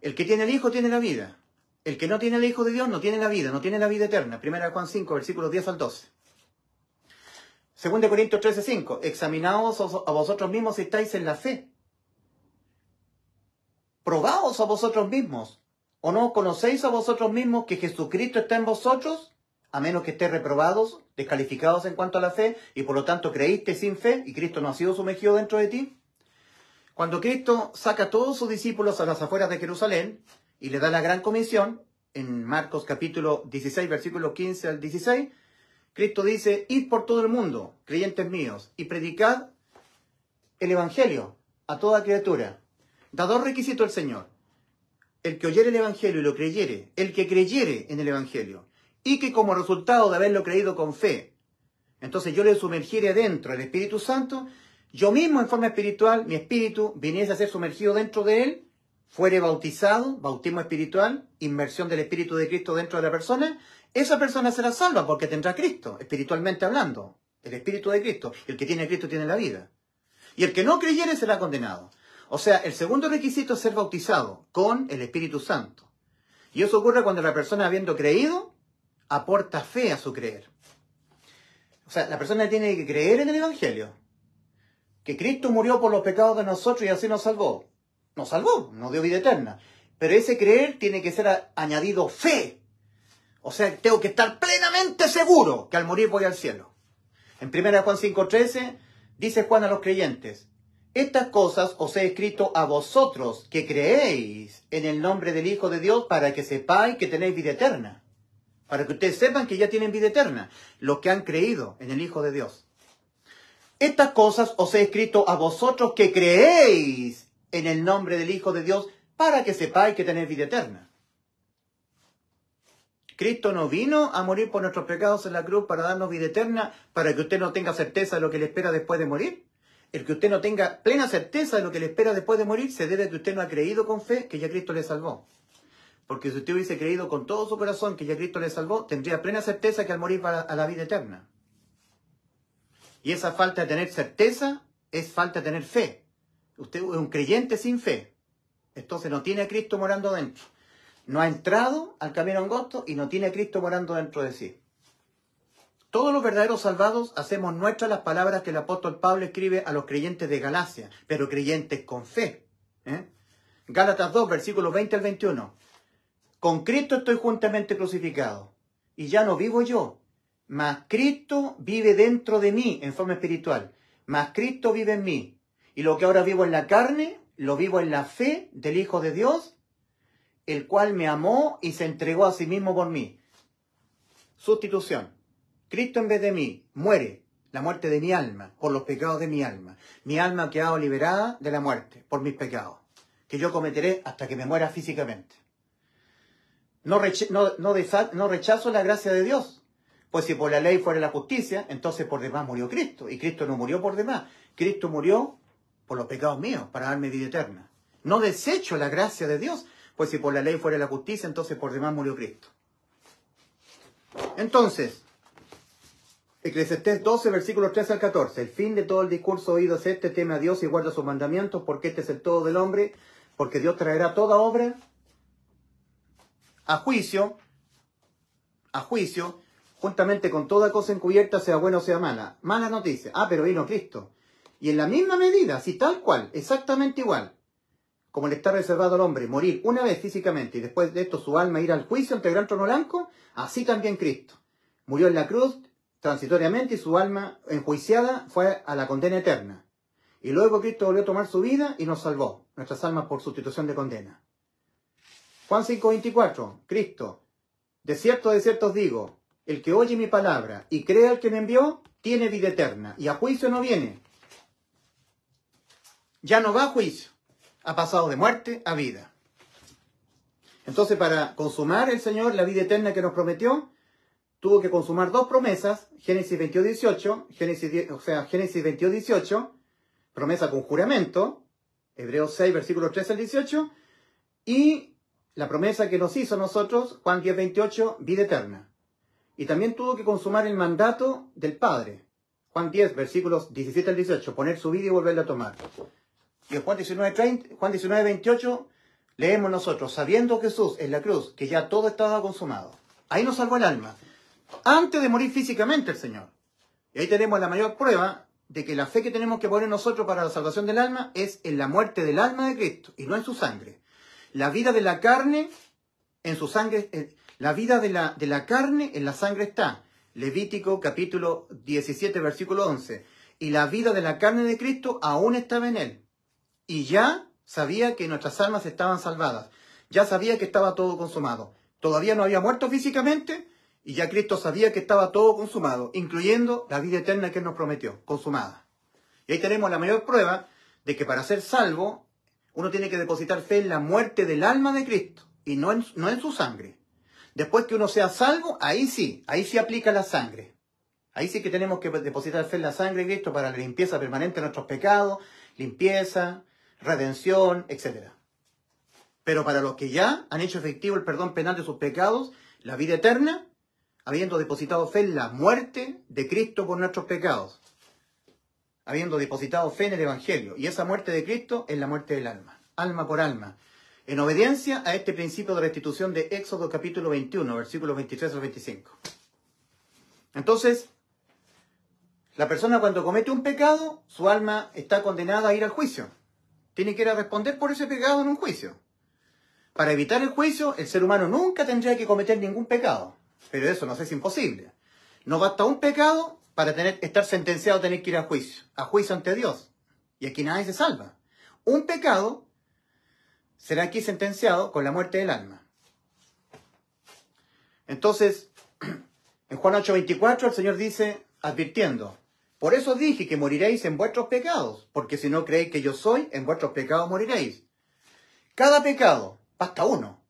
El que tiene el Hijo tiene la vida. El que no tiene el Hijo de Dios no tiene la vida, no tiene la vida eterna. Primera Juan 5, versículos 10 al 12. 2 Corintios 13.5. Examinaos a vosotros mismos si estáis en la fe. Probaos a vosotros mismos ¿O no conocéis a vosotros mismos que Jesucristo está en vosotros? A menos que estéis reprobados, descalificados en cuanto a la fe, y por lo tanto creíste sin fe, y Cristo no ha sido sumergido dentro de ti. Cuando Cristo saca a todos sus discípulos a las afueras de Jerusalén y le da la gran comisión, en Marcos capítulo 16, versículo 15 al 16, Cristo dice, id por todo el mundo, creyentes míos, y predicad el Evangelio a toda criatura. Da dos requisitos el Señor. El que oyere el Evangelio y lo creyere, el que creyere en el Evangelio, y que como resultado de haberlo creído con fe, entonces yo le sumergiere dentro el Espíritu Santo, yo mismo en forma espiritual, mi espíritu, viniese a ser sumergido dentro de él, fuere bautizado, bautismo espiritual, inmersión del Espíritu de Cristo dentro de la persona, esa persona será salva porque tendrá Cristo, espiritualmente hablando, el Espíritu de Cristo. El que tiene Cristo tiene la vida. Y el que no creyere será condenado. O sea, el segundo requisito es ser bautizado con el Espíritu Santo. Y eso ocurre cuando la persona, habiendo creído, aporta fe a su creer. O sea, la persona tiene que creer en el Evangelio. Que Cristo murió por los pecados de nosotros y así nos salvó. Nos salvó, nos dio vida eterna. Pero ese creer tiene que ser añadido fe. O sea, tengo que estar plenamente seguro que al morir voy al cielo. En 1 Juan 5:13 dice Juan a los creyentes, estas cosas os he escrito a vosotros que creéis en el nombre del Hijo de Dios para que sepáis que tenéis vida eterna. Para que ustedes sepan que ya tienen vida eterna, los que han creído en el Hijo de Dios. Estas cosas os he escrito a vosotros que creéis en el nombre del Hijo de Dios para que sepáis que tenéis vida eterna. Cristo no vino a morir por nuestros pecados en la cruz para darnos vida eterna, para que usted no tenga certeza de lo que le espera después de morir el que usted no tenga plena certeza de lo que le espera después de morir se debe a que usted no ha creído con fe que ya Cristo le salvó. Porque si usted hubiese creído con todo su corazón que ya Cristo le salvó, tendría plena certeza que al morir va a la vida eterna. Y esa falta de tener certeza es falta de tener fe. Usted es un creyente sin fe. Entonces no tiene a Cristo morando dentro. No ha entrado al camino angosto y no tiene a Cristo morando dentro de sí. Todos los verdaderos salvados hacemos nuestras las palabras que el apóstol Pablo escribe a los creyentes de Galacia, pero creyentes con fe. ¿eh? Gálatas 2, versículos 20 al 21. Con Cristo estoy juntamente crucificado, y ya no vivo yo, mas Cristo vive dentro de mí en forma espiritual, mas Cristo vive en mí. Y lo que ahora vivo en la carne, lo vivo en la fe del Hijo de Dios, el cual me amó y se entregó a sí mismo por mí. Sustitución. Cristo en vez de mí muere la muerte de mi alma por los pecados de mi alma. Mi alma ha quedado liberada de la muerte por mis pecados, que yo cometeré hasta que me muera físicamente. No, no, rechazo la gracia de Dios, pues si por la ley fuera la justicia, entonces por demás murió Cristo. Y Cristo no murió por demás. Cristo murió por los pecados míos, para darme vida eterna. No desecho la gracia de Dios, pues si por la ley fuera la justicia, entonces por demás murió Cristo. Entonces, Eclesiastés 12, versículos 13 al 14. El fin de todo el discurso oído es este, teme a Dios y guarda sus mandamientos, porque este es el todo del hombre, porque Dios traerá toda obra a juicio, a juicio, juntamente con toda cosa encubierta, sea buena o sea mala. Mala noticia. Ah, pero vino Cristo. Y en la misma medida, si tal cual, exactamente igual, como le está reservado al hombre morir una vez físicamente y después de esto su alma ir al juicio ante el gran trono blanco, así también Cristo. Murió en la cruz, transitoriamente y su alma enjuiciada fue a la condena eterna. Y luego Cristo volvió a tomar su vida y nos salvó, nuestras almas por sustitución de condena. Juan 5:24, Cristo, de cierto, de cierto digo, el que oye mi palabra y cree al que me envió, tiene vida eterna, y a juicio no viene. Ya no va a juicio, ha pasado de muerte a vida. Entonces, para consumar el Señor la vida eterna que nos prometió, tuvo que consumar dos promesas, Génesis 22, 18, Génesis, o sea, Génesis 22, 18, promesa con juramento, Hebreos 6, versículos 13 al 18, y la promesa que nos hizo nosotros, Juan 10, 28, vida eterna. Y también tuvo que consumar el mandato del Padre, Juan 10, versículos 17 al 18, poner su vida y volverla a tomar. Y en Juan 19, 30, Juan 19, 28, leemos nosotros, sabiendo Jesús en la cruz que ya todo estaba consumado. Ahí nos salvó el alma antes de morir físicamente el Señor. Y ahí tenemos la mayor prueba de que la fe que tenemos que poner nosotros para la salvación del alma es en la muerte del alma de Cristo y no en su sangre. La vida de la carne en su sangre, eh, la vida de la, de la carne en la sangre está. Levítico capítulo 17 versículo 11. Y la vida de la carne de Cristo aún estaba en él. Y ya sabía que nuestras almas estaban salvadas. Ya sabía que estaba todo consumado. Todavía no había muerto físicamente, y ya Cristo sabía que estaba todo consumado, incluyendo la vida eterna que Él nos prometió, consumada. Y ahí tenemos la mayor prueba de que para ser salvo uno tiene que depositar fe en la muerte del alma de Cristo y no en, su sangre. Después que uno sea salvo, ahí sí, ahí sí aplica la sangre. Ahí sí que tenemos que depositar fe en la sangre de Cristo para la limpieza permanente de nuestros pecados, limpieza, redención, etc. Pero para los que ya han hecho efectivo el perdón penal de sus pecados, la vida eterna, habiendo depositado fe en la muerte de Cristo por nuestros pecados, habiendo depositado fe en el Evangelio. Y esa muerte de Cristo es la muerte del alma, alma por alma. En obediencia a este principio de restitución de Éxodo capítulo 21, versículos 23 al 25. Entonces, la persona cuando comete un pecado, su alma está condenada a ir al juicio. Tiene que ir a responder por ese pecado en un juicio. Para evitar el juicio, el ser humano nunca tendría que cometer ningún pecado. Pero eso no es imposible. No basta un pecado para tener, estar sentenciado a tener que ir a juicio, a juicio ante Dios. Y aquí nadie se salva. Un pecado será aquí sentenciado con la muerte del alma. Entonces, en Juan 8:24 el Señor dice, advirtiendo, por eso dije que moriréis en vuestros pecados, porque si no creéis que yo soy, en vuestros pecados moriréis. Cada pecado, basta uno,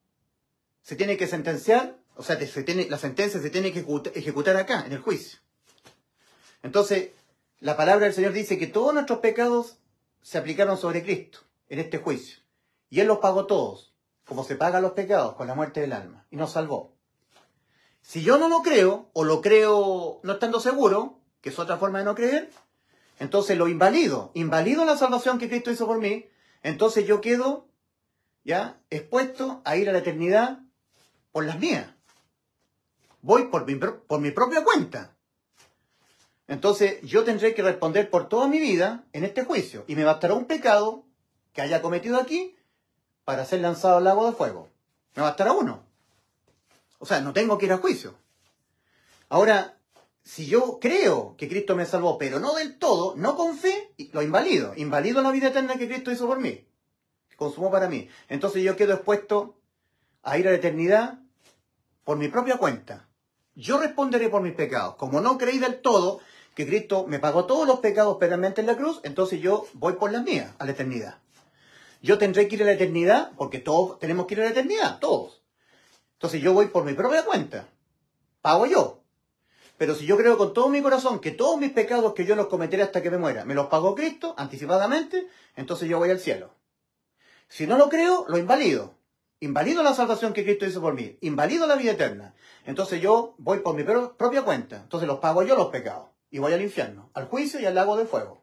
se tiene que sentenciar, o sea, se tiene, la sentencia se tiene que ejecutar acá, en el juicio. Entonces, la palabra del Señor dice que todos nuestros pecados se aplicaron sobre Cristo en este juicio. Y Él los pagó todos, como se pagan los pecados con la muerte del alma, y nos salvó. Si yo no lo creo, o lo creo no estando seguro, que es otra forma de no creer, entonces lo invalido, invalido la salvación que Cristo hizo por mí, entonces yo quedo ya expuesto a ir a la eternidad por las mías. Voy por mi, por mi propia cuenta. Entonces yo tendré que responder por toda mi vida en este juicio y me bastará un pecado que haya cometido aquí para ser lanzado al lago de fuego. Me bastará uno. O sea, no tengo que ir a juicio. Ahora, si yo creo que Cristo me salvó, pero no del todo, no con fe, lo invalido. Invalido la vida eterna que Cristo hizo por mí, que consumó para mí. Entonces yo quedo expuesto a ir a la eternidad por mi propia cuenta. Yo responderé por mis pecados. Como no creí del todo que Cristo me pagó todos los pecados penalmente en la cruz, entonces yo voy por las mías a la eternidad. Yo tendré que ir a la eternidad, porque todos tenemos que ir a la eternidad, todos. Entonces yo voy por mi propia cuenta. Pago yo. Pero si yo creo con todo mi corazón que todos mis pecados que yo los cometeré hasta que me muera, me los pagó Cristo anticipadamente, entonces yo voy al cielo. Si no lo creo, lo invalido. Invalido la salvación que Cristo hizo por mí. Invalido la vida eterna. Entonces yo voy por mi propia cuenta. Entonces los pago yo los pecados. Y voy al infierno, al juicio y al lago de fuego.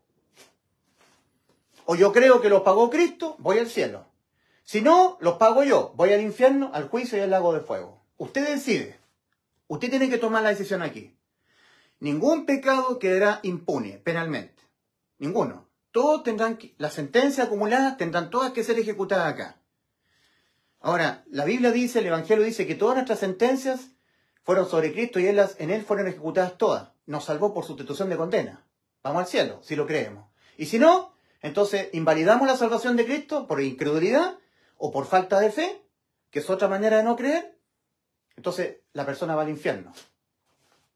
O yo creo que los pagó Cristo, voy al cielo. Si no, los pago yo, voy al infierno, al juicio y al lago de fuego. Usted decide. Usted tiene que tomar la decisión aquí. Ningún pecado quedará impune penalmente. Ninguno. Todos tendrán, las sentencias acumuladas tendrán todas que ser ejecutadas acá. Ahora, la Biblia dice, el Evangelio dice que todas nuestras sentencias fueron sobre Cristo y en él fueron ejecutadas todas. Nos salvó por sustitución de condena. Vamos al cielo, si lo creemos. Y si no, entonces invalidamos la salvación de Cristo por incredulidad o por falta de fe, que es otra manera de no creer. Entonces la persona va al infierno,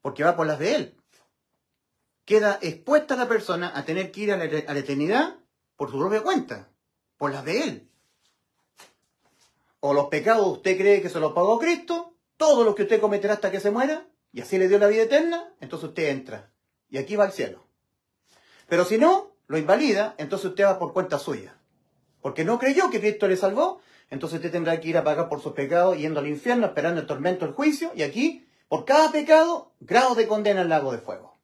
porque va por las de él. Queda expuesta la persona a tener que ir a la, eternidad por su propia cuenta, por las de él. O los pecados usted cree que se los pagó Cristo, todo lo que usted cometerá hasta que se muera, y así le dio la vida eterna, entonces usted entra. Y aquí va al cielo. Pero si no, lo invalida, entonces usted va por cuenta suya. Porque no creyó que Cristo le salvó, entonces usted tendrá que ir a pagar por sus pecados yendo al infierno, esperando el tormento, el juicio, y aquí, por cada pecado, grado de condena al lago de fuego.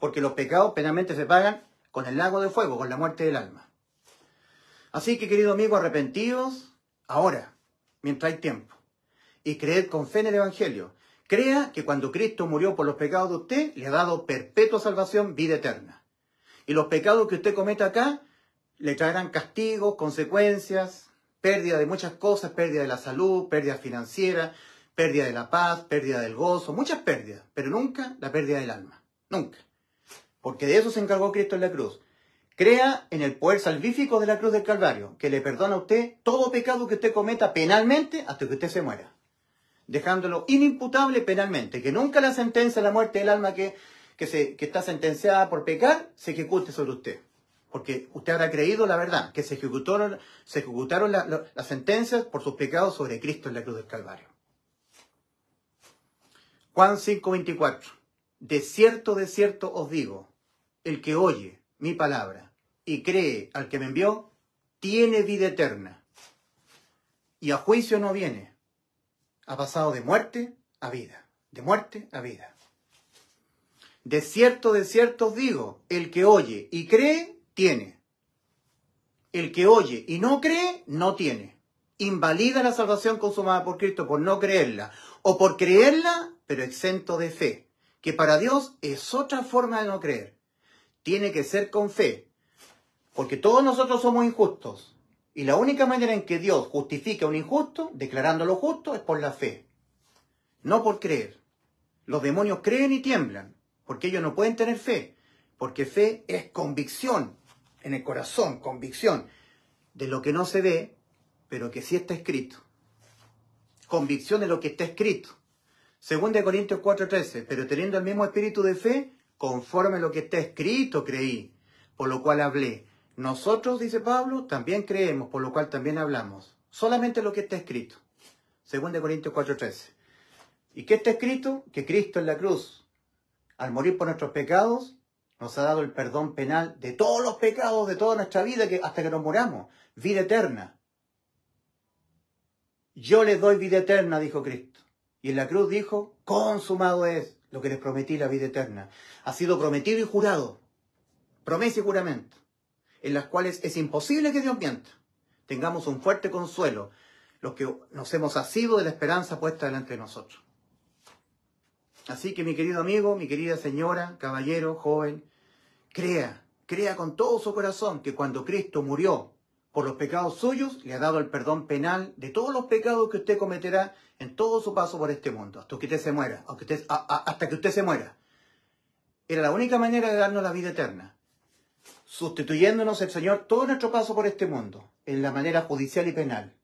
Porque los pecados penalmente se pagan con el lago de fuego, con la muerte del alma. Así que, querido amigo, arrepentidos ahora, mientras hay tiempo, y creed con fe en el Evangelio. Crea que cuando Cristo murió por los pecados de usted, le ha dado perpetua salvación, vida eterna. Y los pecados que usted cometa acá le traerán castigos, consecuencias, pérdida de muchas cosas, pérdida de la salud, pérdida financiera, pérdida de la paz, pérdida del gozo, muchas pérdidas, pero nunca la pérdida del alma. Nunca. Porque de eso se encargó Cristo en la cruz. Crea en el poder salvífico de la cruz del Calvario, que le perdona a usted todo pecado que usted cometa penalmente hasta que usted se muera. Dejándolo inimputable penalmente, que nunca la sentencia la muerte del alma que que, se, que está sentenciada por pecar se ejecute sobre usted. porque usted habrá creído la verdad, que se ejecutaron, se ejecutaron las sentencias por sus pecados sobre Cristo en la cruz del Calvario. Juan 5:24. De cierto, de cierto os digo, el que oye mi palabra y cree al que me envió, tiene vida eterna. Y a juicio no viene. Ha pasado de muerte a vida. De muerte a vida. De cierto, de cierto os digo, el que oye y cree, tiene. El que oye y no cree, no tiene. Invalida la salvación consumada por Cristo por no creerla. O por creerla, pero exento de fe. Que para Dios es otra forma de no creer. Tiene que ser con fe. Porque todos nosotros somos injustos. Y la única manera en que Dios justifica a un injusto, declarándolo justo, es por la fe. No por creer. Los demonios creen y tiemblan, porque ellos no pueden tener fe. Porque fe es convicción en el corazón, convicción de lo que no se ve, pero que sí está escrito. Convicción de lo que está escrito. Según de Corintios 4:13, pero teniendo el mismo espíritu de fe, conforme a lo que está escrito creí, por lo cual hablé. Nosotros, dice Pablo, también creemos, por lo cual también hablamos. Solamente lo que está escrito. Según de Corintios 4:13. ¿Y qué está escrito? Que Cristo en la cruz, al morir por nuestros pecados, nos ha dado el perdón penal de todos los pecados de toda nuestra vida que, hasta que nos moramos. Vida eterna. Yo les doy vida eterna, dijo Cristo. Y en la cruz dijo, consumado es lo que les prometí, la vida eterna. Ha sido prometido y jurado. Promesa y juramento en las cuales es imposible que Dios mienta. Tengamos un fuerte consuelo, los que nos hemos asido de la esperanza puesta delante de nosotros. Así que mi querido amigo, mi querida señora, caballero, joven, crea, crea con todo su corazón que cuando Cristo murió por los pecados suyos, le ha dado el perdón penal de todos los pecados que usted cometerá en todo su paso por este mundo, hasta que usted se muera, hasta que usted se muera. Era la única manera de darnos la vida eterna sustituyéndonos el Señor todo nuestro paso por este mundo, en la manera judicial y penal,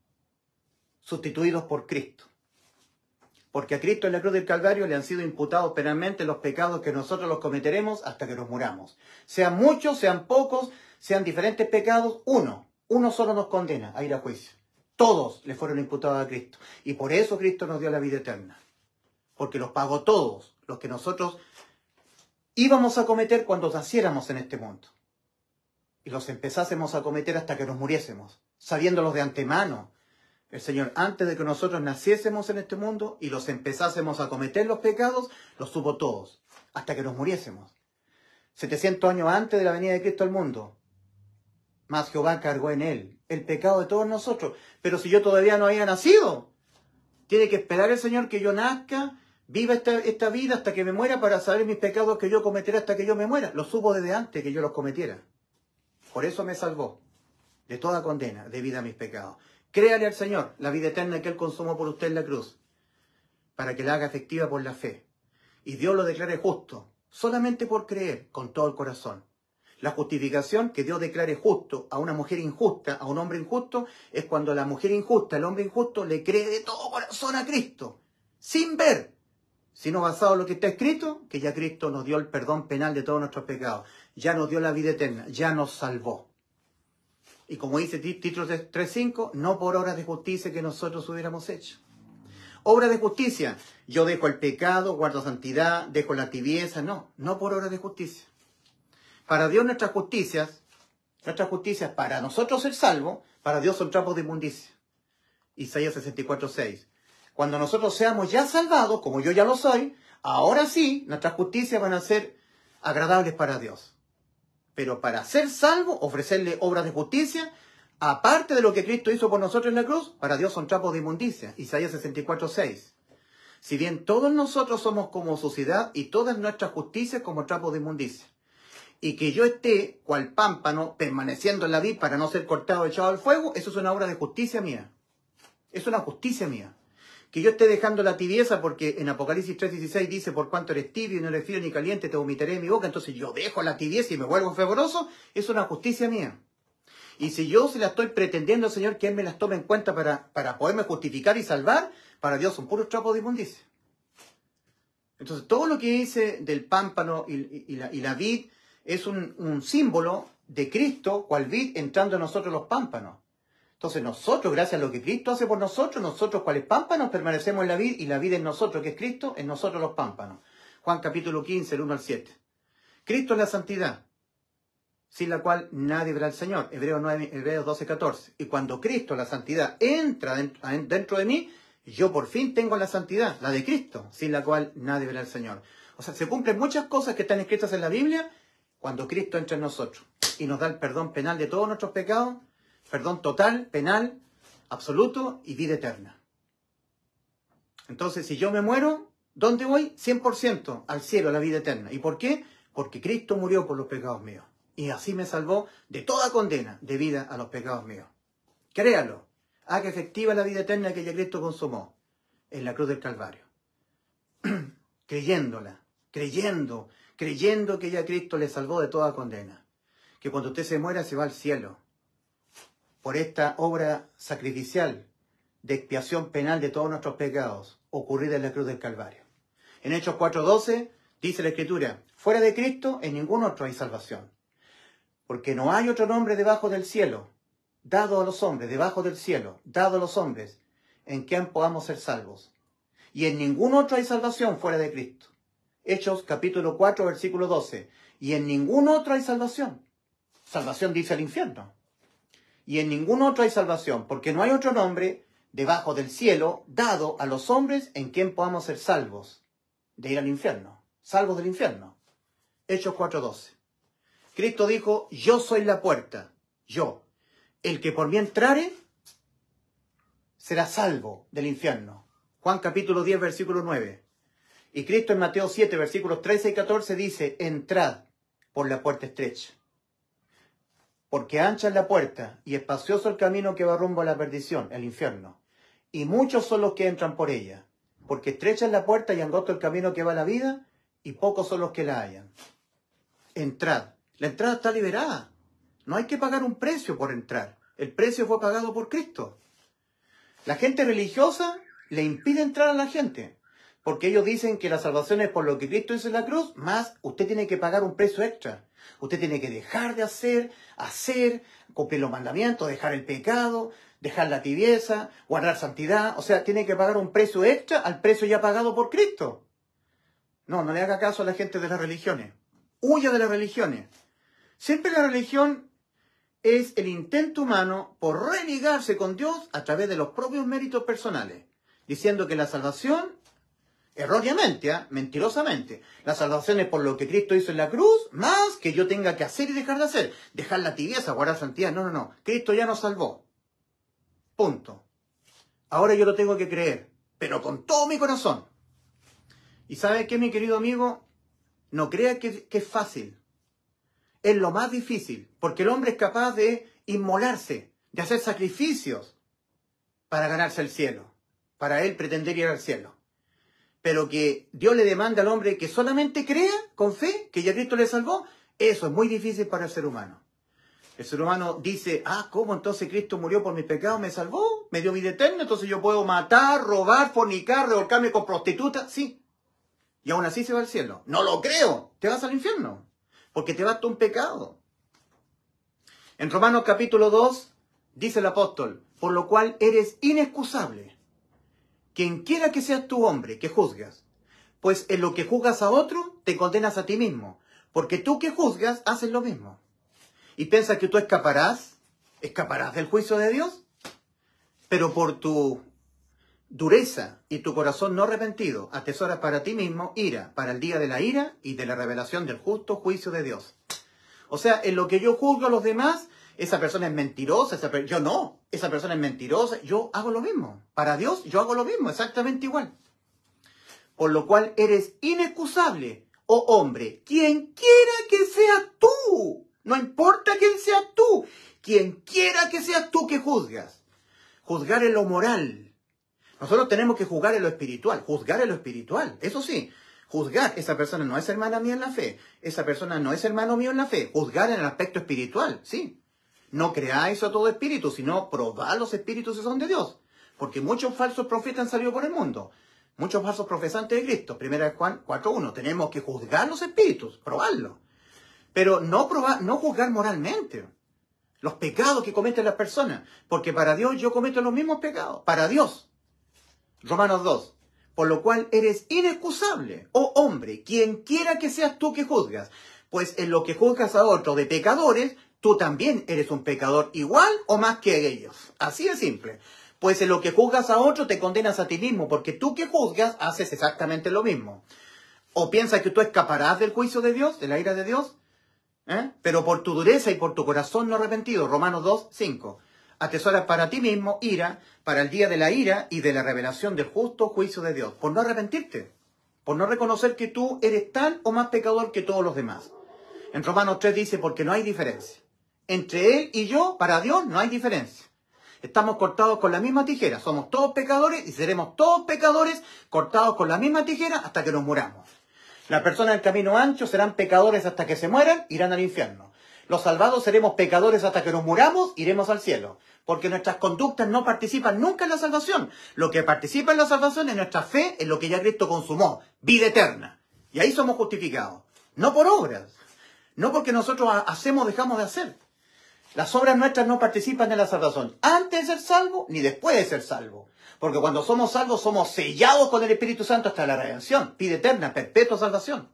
sustituidos por Cristo. Porque a Cristo en la cruz del Calvario le han sido imputados penalmente los pecados que nosotros los cometeremos hasta que nos muramos. Sean muchos, sean pocos, sean diferentes pecados, uno, uno solo nos condena a ir a juicio. Todos le fueron imputados a Cristo. Y por eso Cristo nos dio la vida eterna. Porque los pagó todos, los que nosotros íbamos a cometer cuando naciéramos en este mundo y los empezásemos a cometer hasta que nos muriésemos, sabiéndolos de antemano. El Señor, antes de que nosotros naciésemos en este mundo y los empezásemos a cometer los pecados, los supo todos, hasta que nos muriésemos. 700 años antes de la venida de Cristo al mundo. Más Jehová cargó en él el pecado de todos nosotros. Pero si yo todavía no había nacido, tiene que esperar el Señor que yo nazca, viva esta, esta vida hasta que me muera para saber mis pecados que yo cometeré hasta que yo me muera. Lo supo desde antes que yo los cometiera. Por eso me salvó de toda condena debido a mis pecados. Créale al Señor la vida eterna que Él consumó por usted en la cruz, para que la haga efectiva por la fe. Y Dios lo declare justo, solamente por creer con todo el corazón. La justificación que Dios declare justo a una mujer injusta, a un hombre injusto, es cuando la mujer injusta, el hombre injusto, le cree de todo corazón a Cristo, sin ver, sino basado en lo que está escrito, que ya Cristo nos dio el perdón penal de todos nuestros pecados ya nos dio la vida eterna, ya nos salvó. Y como dice título 3.5, no por obras de justicia que nosotros hubiéramos hecho. Obra de justicia, yo dejo el pecado, guardo santidad, dejo la tibieza, no, no por obras de justicia. Para Dios nuestras justicias, nuestras justicias para nosotros ser salvo, para Dios son trapos de inmundicia. Isaías 64.6. Cuando nosotros seamos ya salvados, como yo ya lo soy, ahora sí, nuestras justicias van a ser agradables para Dios pero para ser salvo, ofrecerle obras de justicia, aparte de lo que Cristo hizo por nosotros en la cruz, para Dios son trapos de inmundicia. Isaías 64, 6. Si bien todos nosotros somos como sociedad y todas nuestras justicias como trapos de inmundicia. Y que yo esté, cual pámpano, permaneciendo en la vid para no ser cortado o echado al fuego, eso es una obra de justicia mía. Es una justicia mía que yo esté dejando la tibieza porque en Apocalipsis 3.16 dice, por cuanto eres tibio y no eres frío ni caliente, te vomitaré mi boca, entonces yo dejo la tibieza y me vuelvo fervoroso, es una justicia mía. Y si yo se la estoy pretendiendo al Señor que Él me las tome en cuenta para, para poderme justificar y salvar, para Dios son puros trapos de inmundicia. Entonces todo lo que dice del pámpano y, la, vid es un, un símbolo de Cristo, cual vid, entrando en nosotros los pámpanos. Entonces nosotros, gracias a lo que Cristo hace por nosotros, nosotros cuales pámpanos permanecemos en la vid y la vida en nosotros, que es Cristo, en nosotros los pámpanos. Juan capítulo 15, el 1 al 7. Cristo es la santidad, sin la cual nadie verá al Señor. Hebreos, 9, Hebreos 12, 14. Y cuando Cristo, la santidad, entra dentro de mí, yo por fin tengo la santidad, la de Cristo, sin la cual nadie verá al Señor. O sea, se cumplen muchas cosas que están escritas en la Biblia cuando Cristo entra en nosotros y nos da el perdón penal de todos nuestros pecados, perdón total, penal, absoluto y vida eterna. Entonces, si yo me muero, ¿dónde voy? 100% al cielo, a la vida eterna. ¿Y por qué? Porque Cristo murió por los pecados míos. Y así me salvó de toda condena de vida a los pecados míos. Créalo. Haga efectiva la vida eterna que ya Cristo consumó en la cruz del Calvario. Creyéndola, creyendo, creyendo que ya Cristo le salvó de toda condena. Que cuando usted se muera se va al cielo. Por esta obra sacrificial de expiación penal de todos nuestros pecados ocurrida en la cruz del Calvario. En Hechos 4.12 dice la Escritura, fuera de Cristo en ningún otro hay salvación. Porque no hay otro nombre debajo del cielo, dado a los hombres, debajo del cielo, dado a los hombres, en quien podamos ser salvos. Y en ningún otro hay salvación fuera de Cristo. Hechos capítulo 4, versículo 12. Y en ningún otro hay salvación. Salvación dice el infierno. Y en ningún otro hay salvación, porque no hay otro nombre debajo del cielo dado a los hombres en quien podamos ser salvos de ir al infierno. Salvos del infierno. Hechos 4:12. Cristo dijo, yo soy la puerta. Yo. El que por mí entrare será salvo del infierno. Juan capítulo 10, versículo 9. Y Cristo en Mateo 7, versículos 13 y 14 dice, entrad por la puerta estrecha. Porque ancha es la puerta y espacioso el camino que va rumbo a la perdición, el infierno. Y muchos son los que entran por ella. Porque estrecha es la puerta y angosto el camino que va a la vida y pocos son los que la hallan. Entrad. La entrada está liberada. No hay que pagar un precio por entrar. El precio fue pagado por Cristo. La gente religiosa le impide entrar a la gente porque ellos dicen que la salvación es por lo que Cristo hizo en la cruz, más usted tiene que pagar un precio extra. Usted tiene que dejar de hacer, hacer, cumplir los mandamientos, dejar el pecado, dejar la tibieza, guardar santidad. O sea, tiene que pagar un precio extra al precio ya pagado por Cristo. No, no le haga caso a la gente de las religiones. Huya de las religiones. Siempre la religión es el intento humano por religarse con Dios a través de los propios méritos personales, diciendo que la salvación erróneamente, ¿ah? mentirosamente. La salvación es por lo que Cristo hizo en la cruz, más que yo tenga que hacer y dejar de hacer. Dejar la tibieza, guardar santidad. No, no, no. Cristo ya nos salvó. Punto. Ahora yo lo tengo que creer, pero con todo mi corazón. ¿Y sabe qué, mi querido amigo? No crea que, que es fácil. Es lo más difícil, porque el hombre es capaz de inmolarse, de hacer sacrificios para ganarse el cielo, para él pretender ir al cielo pero que Dios le demanda al hombre que solamente crea con fe que ya Cristo le salvó, eso es muy difícil para el ser humano. El ser humano dice, ah, ¿cómo entonces Cristo murió por mis pecados, me salvó, me dio vida eterna, entonces yo puedo matar, robar, fornicar, revolcarme con prostitutas? Sí. Y aún así se va al cielo. No lo creo, te vas al infierno, porque te basta un pecado. En Romanos capítulo 2 dice el apóstol, por lo cual eres inexcusable quien quiera que seas tu hombre, que juzgas, pues en lo que juzgas a otro, te condenas a ti mismo, porque tú que juzgas haces lo mismo. ¿Y piensas que tú escaparás? ¿Escaparás del juicio de Dios? Pero por tu dureza y tu corazón no arrepentido, atesoras para ti mismo ira, para el día de la ira y de la revelación del justo juicio de Dios. O sea, en lo que yo juzgo a los demás, esa persona es mentirosa, yo no, esa persona es mentirosa, yo hago lo mismo. Para Dios yo hago lo mismo, exactamente igual. Por lo cual eres inexcusable, oh hombre, quien quiera que seas tú, no importa quién seas tú, quien quiera que seas tú que juzgas. Juzgar en lo moral. Nosotros tenemos que juzgar en lo espiritual, juzgar en lo espiritual, eso sí. Juzgar, esa persona no es hermana mía en la fe, esa persona no es hermano mío en la fe. Juzgar en el aspecto espiritual, sí. No creáis a todo espíritu, sino probad los espíritus si son de Dios. Porque muchos falsos profetas han salido por el mundo. Muchos falsos profesantes de Cristo. Primera de Juan 4.1. Tenemos que juzgar los espíritus, probarlos. pero no, probar, no juzgar moralmente los pecados que cometen las personas, porque para Dios yo cometo los mismos pecados, para Dios. Romanos 2. Por lo cual eres inexcusable, oh hombre, quien quiera que seas tú que juzgas, pues en lo que juzgas a otro de pecadores, tú también eres un pecador igual o más que ellos. Así de simple. Pues en lo que juzgas a otro te condenas a ti mismo, porque tú que juzgas haces exactamente lo mismo. ¿O piensas que tú escaparás del juicio de Dios, de la ira de Dios? ¿Eh? Pero por tu dureza y por tu corazón no arrepentido. Romanos 2, 5. Atesoras para ti mismo ira, para el día de la ira y de la revelación del justo juicio de Dios. Por no arrepentirte. Por no reconocer que tú eres tan o más pecador que todos los demás. En Romanos 3 dice, porque no hay diferencia. Entre él y yo, para Dios, no hay diferencia. Estamos cortados con la misma tijera. Somos todos pecadores y seremos todos pecadores cortados con la misma tijera hasta que nos muramos. Las personas del camino ancho serán pecadores hasta que se mueran, irán al infierno. Los salvados seremos pecadores hasta que nos muramos, iremos al cielo. Porque nuestras conductas no participan nunca en la salvación. Lo que participa en la salvación es nuestra fe en lo que ya Cristo consumó, vida eterna. Y ahí somos justificados. No por obras. No porque nosotros hacemos o dejamos de hacer. Las obras nuestras no participan en la salvación. Antes de ser salvo, ni después de ser salvo. Porque cuando somos salvos somos sellados con el Espíritu Santo hasta la redención, vida eterna, perpetua salvación.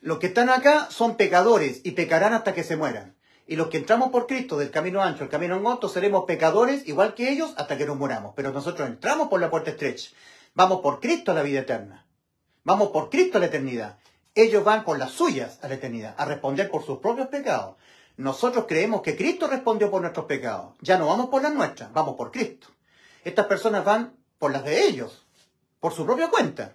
Los que están acá son pecadores y pecarán hasta que se mueran. Y los que entramos por Cristo del camino ancho al camino angosto seremos pecadores igual que ellos hasta que nos muramos. Pero nosotros entramos por la puerta estrecha. Vamos por Cristo a la vida eterna. Vamos por Cristo a la eternidad. Ellos van con las suyas a la eternidad, a responder por sus propios pecados. Nosotros creemos que Cristo respondió por nuestros pecados. Ya no vamos por las nuestras, vamos por Cristo. Estas personas van por las de ellos, por su propia cuenta,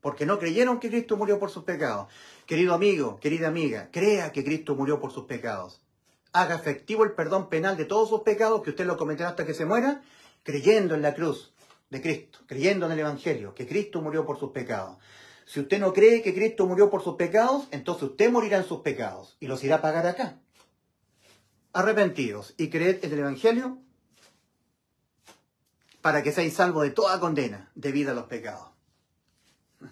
porque no creyeron que Cristo murió por sus pecados. Querido amigo, querida amiga, crea que Cristo murió por sus pecados. Haga efectivo el perdón penal de todos sus pecados que usted lo cometerá hasta que se muera, creyendo en la cruz de Cristo, creyendo en el Evangelio, que Cristo murió por sus pecados. Si usted no cree que Cristo murió por sus pecados, entonces usted morirá en sus pecados y los irá a pagar acá arrepentidos y creed en el Evangelio para que seáis salvos de toda condena debido a los pecados.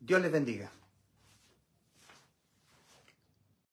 Dios les bendiga.